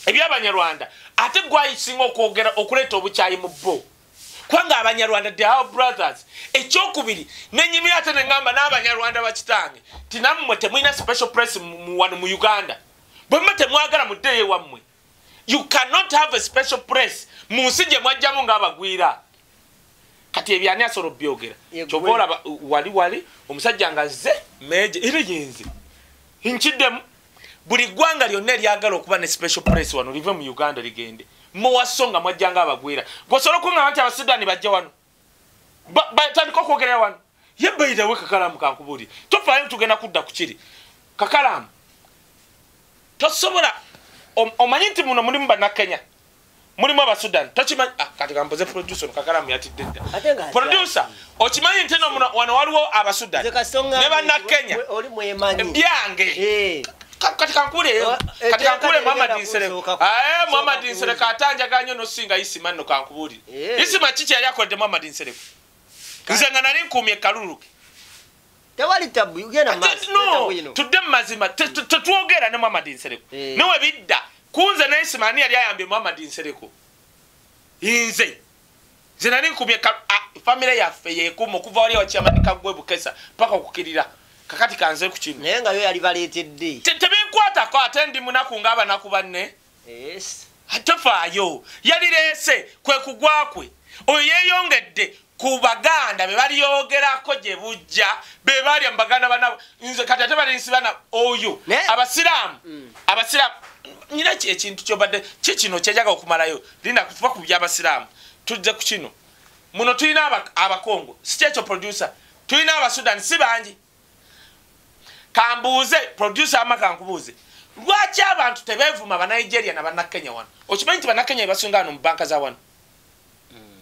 ebyabanyarwanda ate gwayisinga okwogera okuleeta obukyayi mu bo. Kubanga abanyarwanda the our brothers. Ekyokubiri nenyimira ate neŋŋamba n'abanyarwanda bakitange ti nammwe temulina special press wano mu uganda. Bwe mma temwagala muddeeyo ewammwe you cannot have a special press mu nsi gye mwajjamu ng'abagwira kati ebyani asobola obyogera? Kyoba olaba wali wali omusajja nga zze meje era yenze nkiddemu. Buli ggwanga lyonna eryagala okuba ne special press wano live mu uganda ligende. Muwaso nga mwajjanga abagwira gweosobola okuŋŋamba nti abasudaani bajja wano. Ba- batandika okwogerera wano. Ye bairawe kakalamu kankubuulire tofaayo tugenda kudda ku kiri. Kakalamu tosobola om- omanyi nti muno mulimu bannakenya mulimu abasudaani tokimanyi ah, kati kampoze producer kakalamu yatidde dda. Producer okimanyi nti no muno wano waliwo kasonga ne bannakenya. byange Eh. Ka- kati kankule Eh, kati eh, kankule eh, muhammad eh, nsere kusooka- aye kusooka muhammad kubuuza. nsere katanjaga nnyo nosinga isima nno kankubulire Eh. isima kiki yali akoledde muhammad nsereku nze nga nali nkuumye ekalulu tewali tabu tudde mu mazima te- te- tetwogera ne muhammad nsereku Eh. Kunze ne isima ani yali ayambye muhammad nsereku nze nze nali ah, famire yaffe yekuuma okuva wali wakiyamanika gwe bukesa paka okukirira kakati kanze ku kino naye nga yo yali baleetedde Te- tebinkwatako ate ndi munaku ngaabanaku banne Yes. tefaayo yalireese kwe kugwa kwe oyo yeeyongedde ku baganda be balyogerako gye bujja be balya mu baganda banabo nze kati ate balinsi bana oyo. Abasiraamu. Mm. abasiraamu nyina ki ekintu kyobadde ki kino kyejaga okumalayo? Linda tuva ku byabasiraamu. Tujja ku kino. Muno tulina aba- abakongo. Si kyekyo producer? Tulina abasudan si bangi. Kambuuze producer ama kankubuuze lwaki abantu tebeevuma banigeria nabanakenya wano? Okimanyi nti banakenya bebasinga wano mu banka za wano?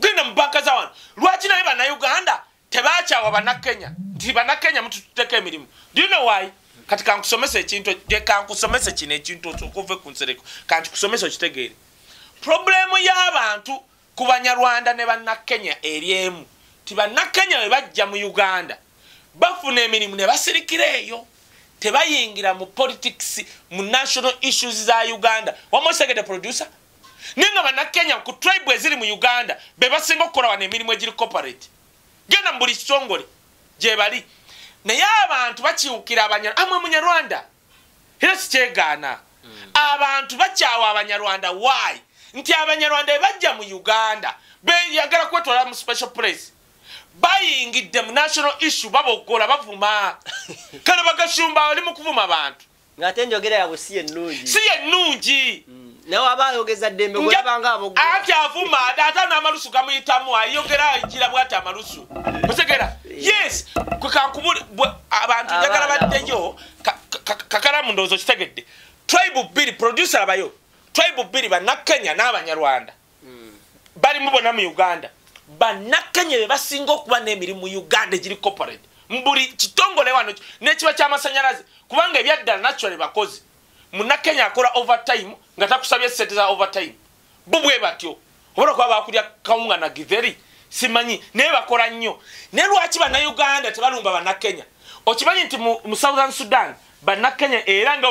Genda mu banka za wano. Lwaki naye bannayuganda tebakyawa bannakenya nti bannakenya mututeko emirimu. Do you know why kati kankusomesa ekintu kankusomesa kino ekintu okuve ku nsereko kanti kusomesa okitegeere. Problemu y'abantu ku banyarwanda ne bannakenya eri emu. Ti bannakenya bwe bajja mu uganda bafuna emirimu ne basirikira eyo. Tebayingira mu politics mu national issues za uganda. Wamosegede producer. Naye nga bannakenya ku tribe eziri mu uganda be basinga okukola wano emirimu egiri corporate. Genda mu buli kitongole gye bali naye abantu bakiwukira amwe munyarwanda. Era sikyegaana abantu bakyawa abanyarwanda. Why? Nti abanyarwanda bebajja mu uganda. Beyagala kwetwala mu special place. Bayingidde mu national issue babogola bavuma. Kale bagashumba ali mu kuvuma abantu ng'ate enjogera yabwe si yennungi si yennungi nawe aba ayogeza ddembe gwebanga abogo ati avuma ate n'amalusu gamuyitamu ayogera ayigira bwati amalusu. Otegera yes kwe kankubuli bwe- abantu njagala abo. baddeyo ka- ka- kakalamu ndowooza okitegedde. Tribe bbiri producer abayo tribe bbiri bannakenya n'abanyarwanda. Balimu bonna mu uganda. Bannakenya be basinga okuba n'emirimu mu uganda egiri corporate. Mu buli kitongole wano n'ekiba ky'amasanyalaze kubanga ebyaddala naturally bakozi munakenya akola overtime nga takusabye sente za overtime. Bo bwe batyo. Obona kuba bakulya kawunga na githeri. Simanyi naye bakola nnyo. Naye lwaki bannayuganda tebalumba bannakenya? Okimanyi nti mu southern sudan bannakenya era nga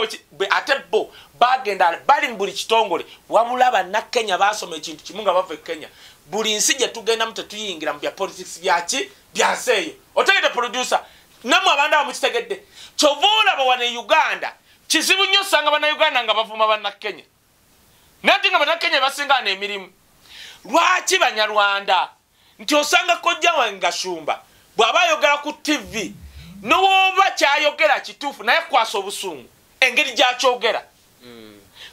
ate bo bagenda bali mu buli kitongole wabula bannakenya basoma ekintu kimu nga bava e kenya. Buli nsi gye tugendamu tetuyingira mu bya politics byaki byansi eyo. Otegedde producer nammwe abantu abo mukitegedde. Kyova olaba wane uganda kizibu nnyo osanga bannayuganda nga bavuma bannakenya naye ate nga bannakenya basingana emirimu. Lwaki banyarwanda? Nti osanga kojja wange gashumba bw'aba ayogera ku tv nowooba kyayogera kituufu naye kwasa obusungu engeri gyakyogera.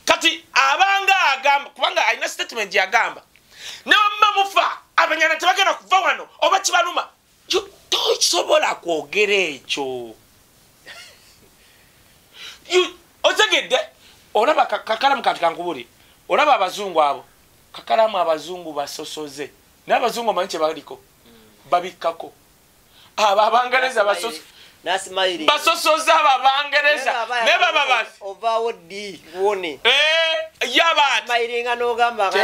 Kati abanga agamba kubanga alina statement gyagamba newamma mufa abanyana tebagenda kuva wano oba kibaluma. Yo, tokisobola kwogera ekyo otegedde olaba ka- kakalamu kati kankubuli. Olaba abazungu abo. Kakalamu abazungu basosoze. Naye abazungu omanyi kyebaliko babikkako. Abo abangereza basosoze abo abangereza. Naye baba bati "Eh, Te-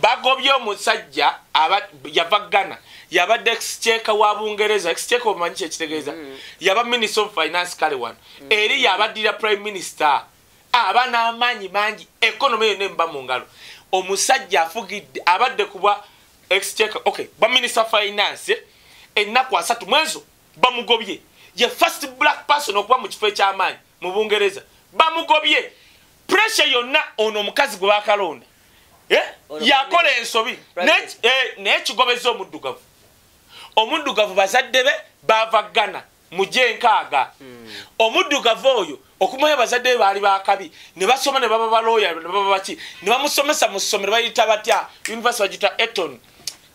bagobye omusajja yava ghana yabadde exchequer wa bungereza exchequer omanyi kyekitegeeza yaba minister of finance kale wano eri yabaddira prime minister. Aba n'amaanyi mangi economy yonna emuba mu ngalo. Omusajja afugidde abadde kuba exchequer okay ba minister finance ennaku asatu mwezo bamugobye. Ye first black person okuba mu kifo ekyamaanyi mu bungereza. Bamugobye. Pressure yonna ono omukazi gwe bakalonda Eh? Yakola ensobi. President. Ne- eh, naye omuddugavu omuddugavu bazadde be bava ghana muje enkaaga omuddugavu oyo okumayo bazadde be baali bakabi ne basoma ne baba baloya ne baba baki ne bamusomesa mu ssomero bayita batya? University bagita eton.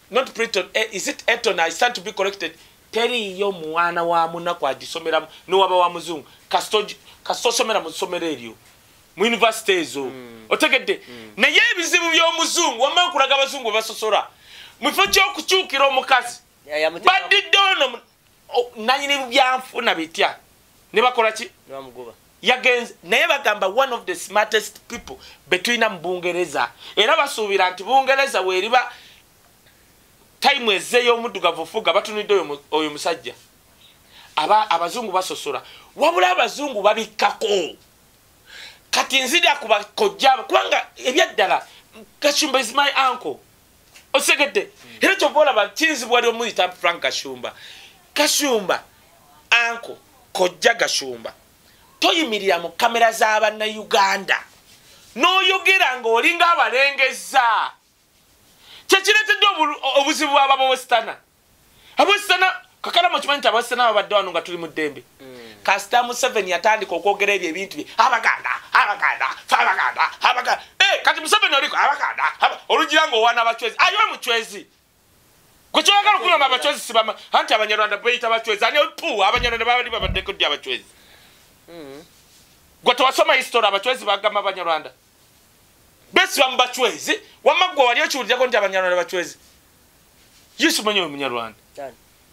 Not priton eh, is it eton? I stand to be corrected. Teriyo mwana wa munaku agisomeramu newaba wa muzungu. Kasita osomera mu ssomero eryo mu univesity ezo. Otegedde naye ebizibu by'omuzungu wamma nkulaga abazungu bebasosola mu kifo ky'okukyukira omukazi badidde ono mu- o- nanyini byanfuna bitya? Ne bakola ki? Yagenze naye bagamba one of the smartest people betulina mu bungereza. Era basuubira nti bungereza weeriba time ezzeeyo omuddugavu ofuga batunidde oyo mu- oyo musajja. Aba abazungu basosola wabula abazungu babikkako. Kati nzira ku bakojja abo kubanga ebyaddala kashumba is my uncle osegedde era kyova olaba kiyinzibwa wali omuyita frank kashumba. Kashumba anko kojja gashumba toyimirira mu kamera z'abannayuganda n'oyogera ng'olinga abalengeza kyekireetedde obulu- obuzibu bw'ababawesitana abawesitana kakala mukimanyi nti abawesitana babadde wano nga tuli mu ddembe. Kasita museveni yatandika okwogera ebyo ebintu bye. Abaganda abaganda fe abaganda abaganda kati museveni oliko abaganda aba- olugira ngaowana abacwezi ayiwe mucwezi gwe kyoyagala okugamba abacwezi sibama anti abanyarwanda beyita abacwezi ani pu abanyarwanda babali babaddeko ddi abacwezi gwe tewasoma history abacwezi bagamba abanyarwanda. Besiba mu bacwezi wamma gwe wali okiwuliryako nti abanyarwanda bacwezi yesu manyi oyo munyarwanda.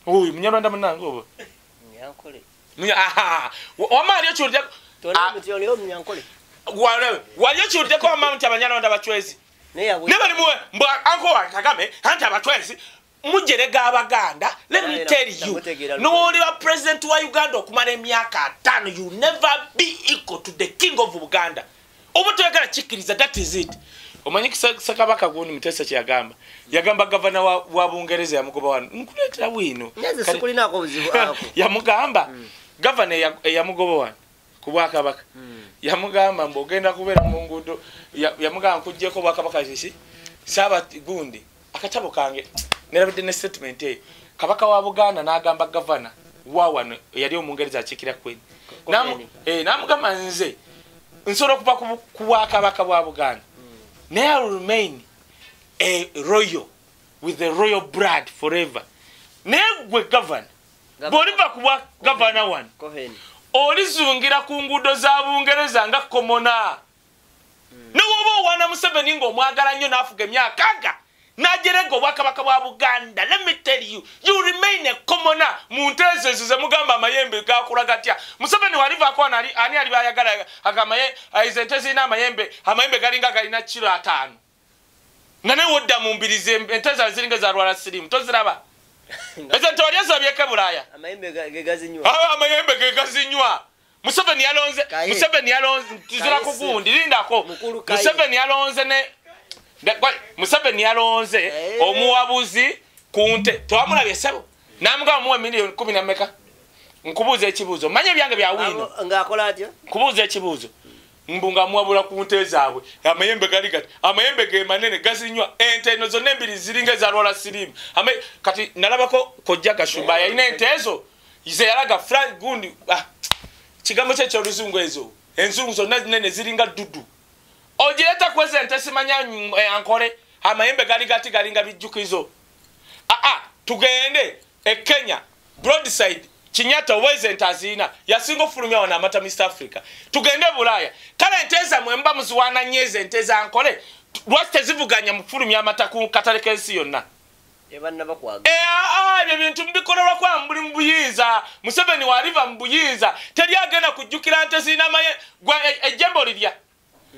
Oyo munyarwanda munange oba munyankole. Munya- aha. Wa- wamma wali okiwuliryako Wale- wali okiwuliryako wamma nti abanyarwanda bacwezi ne balimuwe mbw anko wa kagame anti abatwezi mujerega abaganda let me tell you nowoliba president wa uganda okumala emyaka ataano you never be equal to the king of buganda oba toyagala kikkiriza that is it. Omanyi sakabaka gundi mutesa kyeyagamba yagamba. Gavana wa, wa bungereza yamugoba wano nkuleetera ako yamugamba gavana eya- eyamugoba wano ku bwakabaka yamugamba mbu ogenda kubeera mu nguudo ya- yamugamba nkugjeko bwakabaka kiki saaba gundi akatabo kange nerabidde ne statement eyo kabaka wa buganda n'agamba gavana wa wano eyali omungereza akikira kweni Komeni. namugamba nze nsobola okuva ku bwakabaka bwa buganda. Naye I remain a royal with the royal blood forever. Naye gwe gavana bw'oliva ku bwa gavana wano olizungira ku nguudo za bungereza nga komona. Newoba owaana museveni ng'omwagala nnyo n'afuga emyaka nga n'ajerega obwakabaka bwa buganda let me tell you you remain a komona. Mu nteezo ezo ze mugamba amayembe gakula gatya? Museveni walivaako wano ali- ani aliba ayagala aga amaye- ize ente zirina amayembe amayembe galinga galina kiro ataano. Nga naye wodda mu mbirizi ente zawe ziringa zalwala sirimu toziraba ezo nte wali ezabyeko bulaaya. Amayembe ge gazinywa. Museveni yalonze museveni yalonze tuzira ku gundi lindako. Museveni yalonze ne museveni yalonze Eh. omuwabuzi ku nte. Tewamulabye sebo. Namugamba muwe miliyoni kumi nameka nkubuuza ekibuuzo. Manye ebyange byawiino ng'akola atyo kubuuza ekibuuzo mbu nga muwabula ku nte zaabwe. Amayembe gali gati? Amayembe ge manene gazinywa ente eno zonna embiri ziringa ezalwala sirimu kati nalabako kojja gashumba yalina ente ezo ze yalaga frank gundi ah, kigambo kye ekyoluzungu ezo. Enzungu zonna nene ziringa dudu ogireta kweza ente simanya eh, ankole. Amayembe gali gati galinga bijjukizo. Aa tugende e kenya. Broadside kinyata oweze ente aziina yasinga ofulumya wano amata mu east africa. Tugende bulaaya. Kale ente zammwe muba muziwaana nnyo ezo ente zankole lwaki tezivuganya mufulumya amata ku katale k'ensi yonna? Eh, aa, ebyo bintu mubikolelwa kwa mbuli mu buyinza museveni waliva mu buyinza teri agenda kujjukira nte zirina maye gwe e-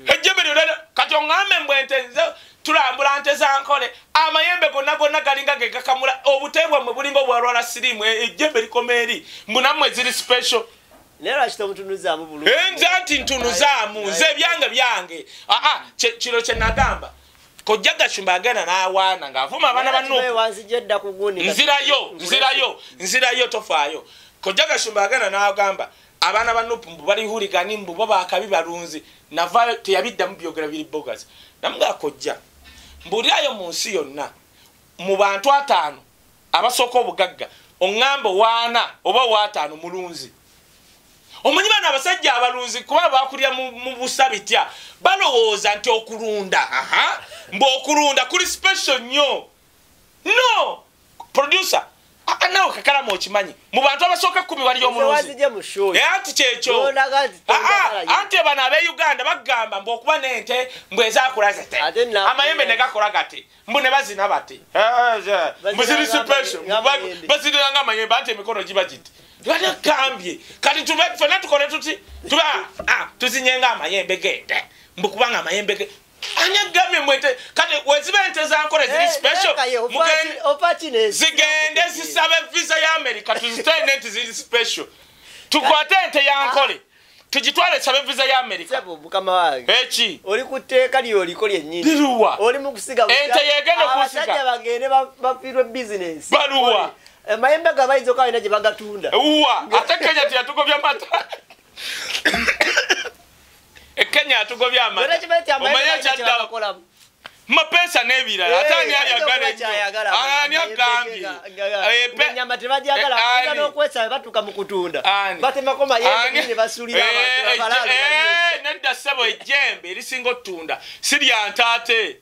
ejjembe olirya ejjembe lyo kati oŋŋambe mbwe nte nze tulambula nte zankole amayembe gonna gonna galinga ge gakamula. Obute bwammwe bulinga obwalwala sirimu e- ejjembe likoma eri. Mbunammwe ziri special. Naye lwaki tomutunuzaamu bulungi? Nze nti ntunuzaamu nze ebyange byange aa kye- kino kye nagamba. Kojja gashumba agenda n'awaana ng'avuma abaana gundi nzirayo nzirayo nzirayo tofaayo. Kojja gashumba agenda n'agamba abaana ba nupu mbu bali huligani mbu bo bakabi balunzi. Navayo teyabiddamu byogera biri bogas namugaa kojja mbulirayo mu nsi yonna mu bantu ataano abasooka obugagga oŋŋamba waana oba waataano mulunzi. Omanyi bano abasajja abalunzi kuba bakulya mu busa bitya? Balowooza nti okulunda. Mbu okulunda kuli special nnyo. No! Producer nawe kakalama okimanyi mu bantu abasooka ekkumi waliyo show Eh, anti kyekyo Ah, ah, anti bano ab'euganda bagamba mbu okuba n'ente mbu ezakula zete amayembe ne gakola gati mbu ne bazina bati. Eh, eh, mbu ziri Bazina special. Nga Mbu ba- amayembe. anti emikono giba giti. Gambye kati fena tukole tuti tube ah, tuzinyenga amayembe gente mbu kubanga amayembe ge ani agambye mwete. Kati weziba ente zankole ziri special. mugende opakine zigende zisabe visa ya america tuzitende nti ziri special. Tukwate ente yankole tugitwale sabe visa ya america. Mukama wange. Eki? Oli ku tteeka lyoliko lyennyini. Liruwa oli mu kusiga Ente yegenda okusiga. abasajja bagende ba- bafiirwe bizinesi Baluwa. amayembe ga bayinza okawalina gye bagatunda. Uwa. Ate kenya teyatugobya mata ekenya yatugobya era amata kimanyi ti amayembe omanye galina kye kyadda bagakolamu mapesa n'ebirala. Eh, ate ani okuba ayagala ennyo ani Eh, tebagyagala Eh, ani? n'okwesaba batuuka mu kutunda. Batemako mayembe Ani? nini ne basuulira Eh, abantu ejje- abalaalo eh, nedda ssebo ejjembe erisinga otunda sirya ntaate.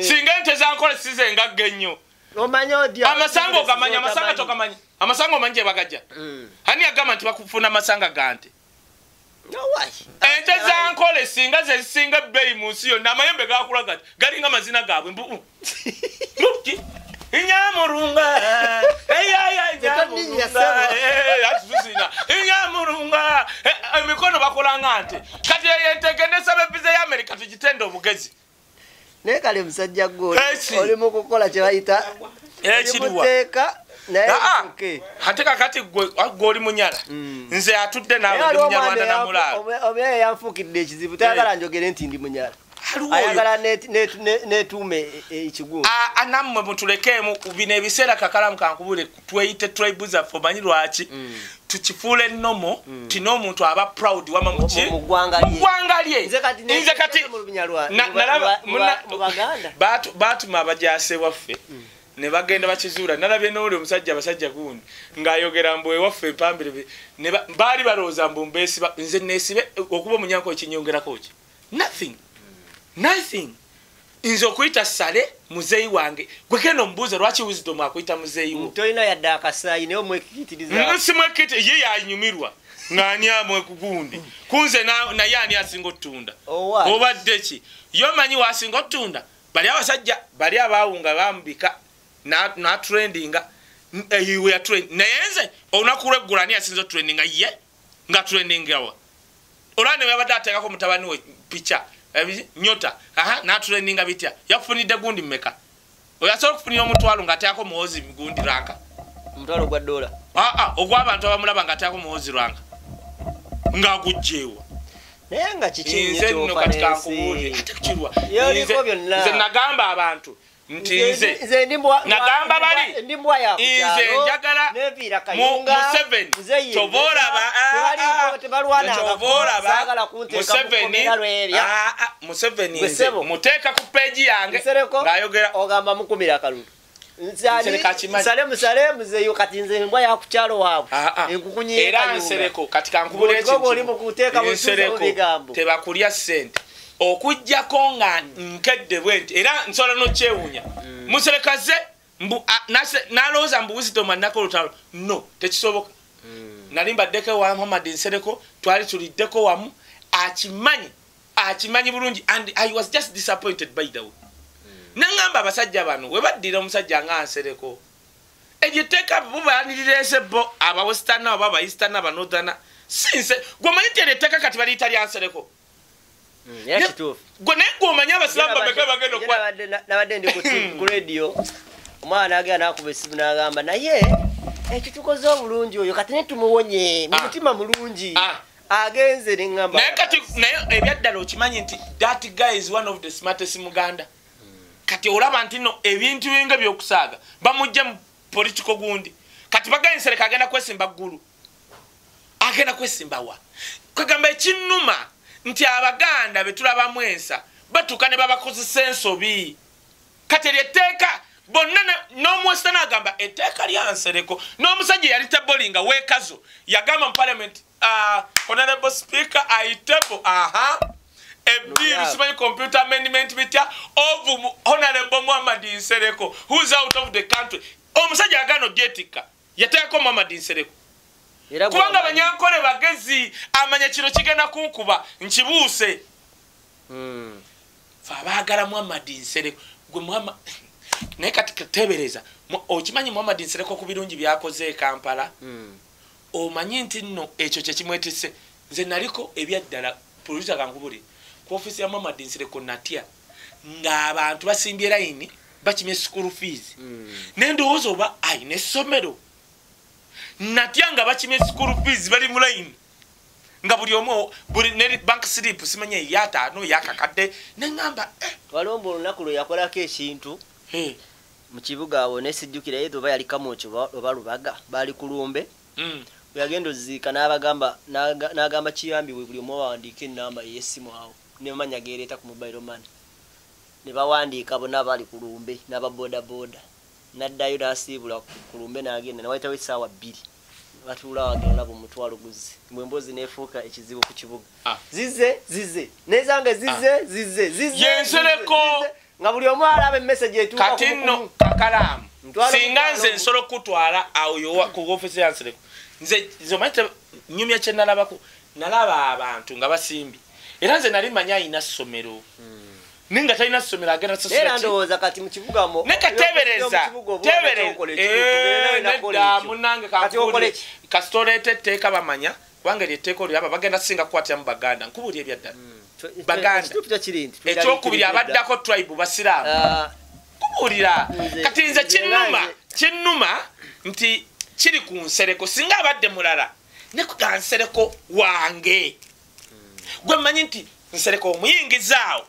Singa ente zankole sizengagga ennyo. Omanyi odya amasanga togamanyi. Amasanga omanyi gye bagajja ani agamba nti bakufuna amasanga ga nte ente zankole singa zezisinga ebbeeyi mu nsi yonna amayembe gakula gati galinga amazina gaabwe mbu inyamurunga Tetandiyasema. inyamurunga Eh, emikono bakolanga nte kati eyo ente gendesaba eviza ya amerika tugitende obugezi naye kale musajja gwe oli mu kukola kye bayita ekiriwa Ah, ate kakati gwe gweoli munyala Mm. nze atudde naawe ndi munyalwanda namulaalo omuyaye yanfuukidde ekizibu tayagala njogere nti ndi munyala ayagala net- net- ne- netuume ekigundu nammwe mutulekeemu bino ebiseera kakalamu kankubule tweyite tribe zaffe omanyi lwaki tukifuula ennomo ti n'omuntu aba proud wama muki mu ggwanga lye nze kati ne- nze kati mu Lunyalwa- na- mu ba- nalaba- mu ba- muna- mu baganda baatu- baatuma abajase waffe ne bagenda bakizuula nalabye nowuli omusajja abasajja gundi ng'ayogera mbu ewaffe empambire baali balowooza mbu mbesiba nze neesibe okuba omunyanko ekinyongerako ki? Nothing. Nothing. Nze okuyita sale muzeeyi wange. Gwekenda omubuuza lwaki wisdom akuyita muzeeyi wo? Tolina yadde akasaayi naye omwekikitiriza. Simwekite ye yanyumirwa. Ng'ani amwekugundi kunze na- naye ani asinga Owa. obadde ki? Yomanyi wasinga otunda bali abasajja bali abawunga bamubika na- natrendinga weyatrend naye nze olunaku lweggula ani asinza otrendinga ye nga trendingawa olwa ne babadde ateekako mutabani we pica Ebi- nyota. Aha natulendinga bitya. Yakufunidde gundi mmeka? Oyo asobola okufunira omutwalo ng'ateako muwozi gundi ranka omutwalo gwa dola aa ogw'abantu abamulaba ng'ateako muwozi ranka ng'agugjeewa naye nga kiki nze nno kati kankubuulire ate kirwa Yoliko Nze- byonna. nze nagamba abantu nti nze Nagamba bali. nze njagala Museveni kyova olaba museveni nze muteeka ku peegi yange ng'ayogera ogamba mukumira akalulu nsale musale muzeyo kati nze mbwa ya ku kyalo waabwe. Ah, ah. enkukunyi era nsereko kati kankubula Ng'oliko oli mu kuteeka mu nsuuza mu bigambo. tebakulya sente okugjako nga nkedde bwe nti era nsobola nokyewuunya. Mm. muserekaze nalowooza mbu wisdom annako olutalo. No tekisoboka. Mm. nali mbaddeko ewa muhammad nsereko twali tuliddeko wamu akimanyi akimanyi bulungi and i was just disappointed by the way. Naŋŋamba abasajja bano we baddira omusajja nga nsereko. Eryo etteeka bubalirireese bo abawestana oba abaistana abanothana sinse gwemanyi ti eryo etteeka kati baliyita lya nsereko? era kituufu gwe naye gweomanyi abasiraamu bameka bagenda Nabadde- na- nabadde ndi ku radio. Omwana agenda nakuba esimu n'agamba naye ekyo tukoze obulungi oyo kati ne tumuwonye mu Ah. mulungi. Ah. agenze neŋŋamba naye kati naye ebyaddala okimanyi nti that guy is one of the smartest muganda. Kati olaba nti no ebintu binga byokusaaga bamugja mu politiko gundi. Kati bagensereka agenda kwesimba ggulu. Agenda kwesimba wa? Kwegamba ekinuma nti abaganda betulabamu ensa batuuka ne babakozesa ensobi. Kati eryetteeka bonna n'omuwesita n'agamba etteeka lyansereko n'omusajja eyali tabolinga weekazo yagamba mu parliament uh, honorable speaker aitebo aha ebiru simanyi computer amendment bitya? Of Mu- honorable muhammad nsereko whois out of the country. Omusajja yagana ogyetikka yateekako muhammad nsereko kubanga abanyankole bagezi amanya kino kigenda kunkuba nkibuuse Mm. fe abaagala muhammad nsereko gwe muhammad naye kati tebereza okimanyi muhammad nsereko ku birungi byakoze e kampala Mm. omanyi nti nno ekyo kyekimwetise nze naliko ebyaddala produsa kankubuli ku ofisi ya muhammad nsereko natya ng'abantu basimbye layini bakimya school fees Mm. nendowooza oba ayina essomero natya nga bakimya school fees bali mu layini nga buli omu buli ne bank slip simanya eyataano yakakadde. Neŋŋamba eh, waliwo mbu olunaku lwe yakolako ekintu mu kibuga awo nesijjukira yezo oba yali kamwokyo oba- lubaga baali ku lumbe. Mm, bwe yagenda oziika n'agamba kiyambibwe buli omu awandiika enamba ey'essimu awo nemanya gereeta ku mobile money. Ne bawandiika bonna bali ku lumbe n'ababodaboda n'addayo n'asiibula ku lumbe n'agenda newaitawo essaawa bbiri. Batuula wagenda olaba omutwalo guzi mbwe emboozi neefuuka ekizibu ku kibuga. Ah. zize zize nezange zize zize zize Yensereko. zize, zize. nga buli omu alaba emesagi etuuka kati nno kakalaamu. Singa nze nsobola okutwala awo ku ofisi yansereko. Nze nze omanyi te- nyumya kye nalabako. Nalaba abantu nga basimbi. Era nze nali manyi ayina ssomero naye nga talina ssomero agenda era ndowooza kati mu kibuga mo ne katebereza tebereza munange kankuli kasitoleeta etteeka bamanya kubanga eryo etteeka olyo aba bagenda singa kukwatira mu baganda. Nkubuli ebyaddala Baganda. ekyokubiri abaddako tribe basiraamu. Kubuulira Nze- kati nze nange- kinnuma nti kiri ku nsereko. Singa abadde mulala ne kuga nsereko wange. Gwe mmanyi nti nsereko omuyingizaawo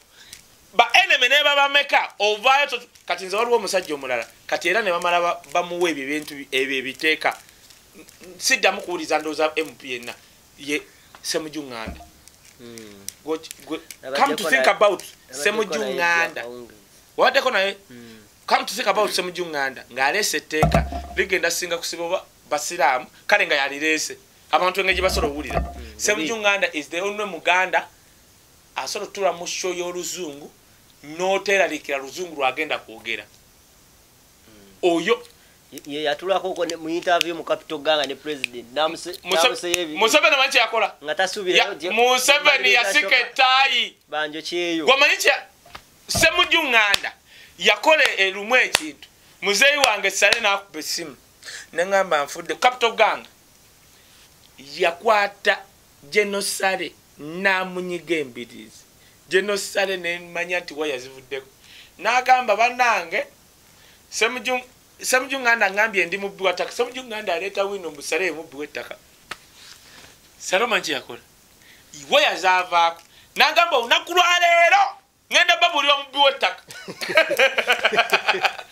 ba eneme ne babameka ovaayo kati nze waliwo omusajja omulala kati era ne bamala ba- bamuwa ebyo ebintu ebyo ebiteeka. Siddamu kuwuliza ndowooza mp yenna ye semujuŋŋanda Gwe- gwe- come to think about semujuŋŋanda wabaddeko naye come to think about semujuŋŋanda ng'aleese etteeka ligenda singa kusiba basiraamu kale nga yalireese abantu engeri gye basobola owulira semujuŋŋanda is the only muganda asobola otuula mu sho y'oluzungu n'oteeralikira luzungu lwagenda kwogera. Oyo ye yatulako mu interview mu capital ganga ne president museveni amanyi kyeyakola nga Ya- tasuubira museveni yasika ettaayi. Banjo kyeyo. Gwamanyi kya semujuŋŋanda yakola erumu ekintu. Muzeeyi wange sale nakuba essimu. Neŋŋamba nfudde. Capital gang yakwata genosale n'amunyiga embirizi genosale nemanya nti waya zivuddeko. Nagamba banange semujunganda ngambye ndi mubbi wa ttaka. Semujunganda aleeta wino mbusale mubbi wettaka. Saloma nkiyakola waya zavaako nagamba olunaku lwaleero ngenda babulira omubbi wettaka.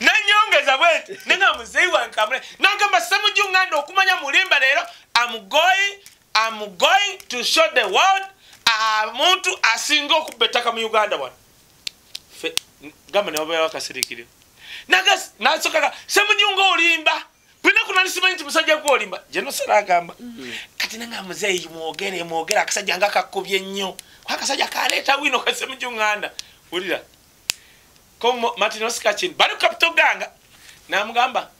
Nanyongeza bweti nenga muzeyi wankamule nagamba semujunganda okumanya mulimba leero am going am going to show the world omuntu asinga okubba ettaka mu uganda wano gamba newabayo wakasirikire nasokaga semujunga olimba pinaku nanisimanyi nti musajja gwe olimba? Genosera agamba mm. kati nanga muzeeyi mwogere mwogere akasajja nga kakubye nnyo. Akasajja kaleeta wino kasemujunganda wulira. Martinoskachin bali capital ganga. Namugamba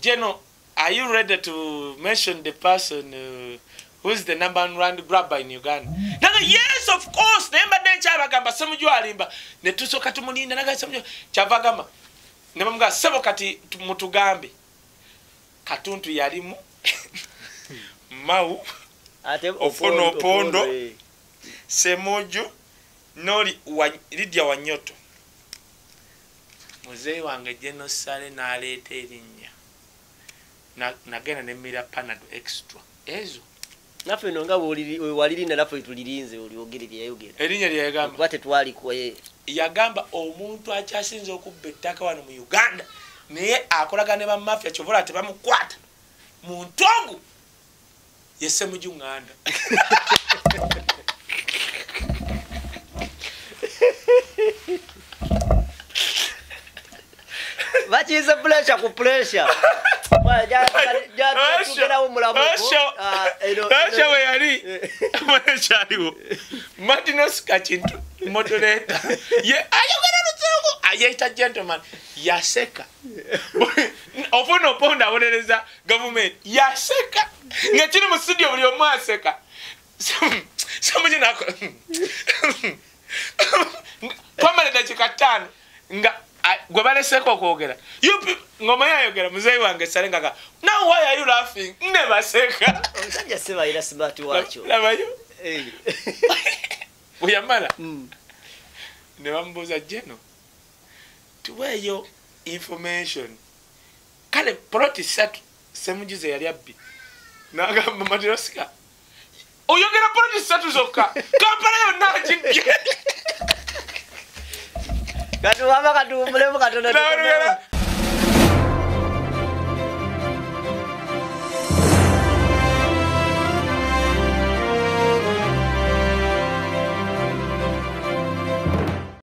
geno are you ready to mention the person uh, whois the number one rand grabber in uganda? Naga yes of course. Naye mbadde nkyabagamba semujwalimba netusooka tumulinda naga semuj kyava gamba nebamuga sebo kati mutugambe. Katuntu yalimu. Mau. Ofonopondo eh. semuju noli lidia wanyoto muzeyi wange genosale naleeta erinnya. Nagenda nemira panado extra. Ezo naffe no nga walirinda naffe tulirinze olyogere lyeyayogera erinnya lyeyagamba kuba tetwaliko yagamba omuntu akyasinza okubba ettaka wano mu uganda naye akolagana ne bamafia kyobola tebamukwata mu ntongu yesemujunganda bakize puresha ku puresha asha we yali mwekyaliwo martinos kakintu moderator ye ayogera luzungu ayeyita gentleman. Yaseka. Ofuna oponda awolereza gavumenti yaseka. Nga kiri mu studio buli omu aseka samuginako twamale dakika ttaano nga gwe baleseko okwogera. Ngoma yayogera muzeyi wange salengaga now why are you laughing? Ne baseka omusajja sebayira smart wakyo labayo. Bweyamala hmm. ne bamubuuza jeno tuweeyo information? Kale poloti satu semugize yali abbi. Nagamba matirosika oyogera poloti satu zokka. Kampala yonna Kadu apa kadu? Boleh apa kadu? Kadu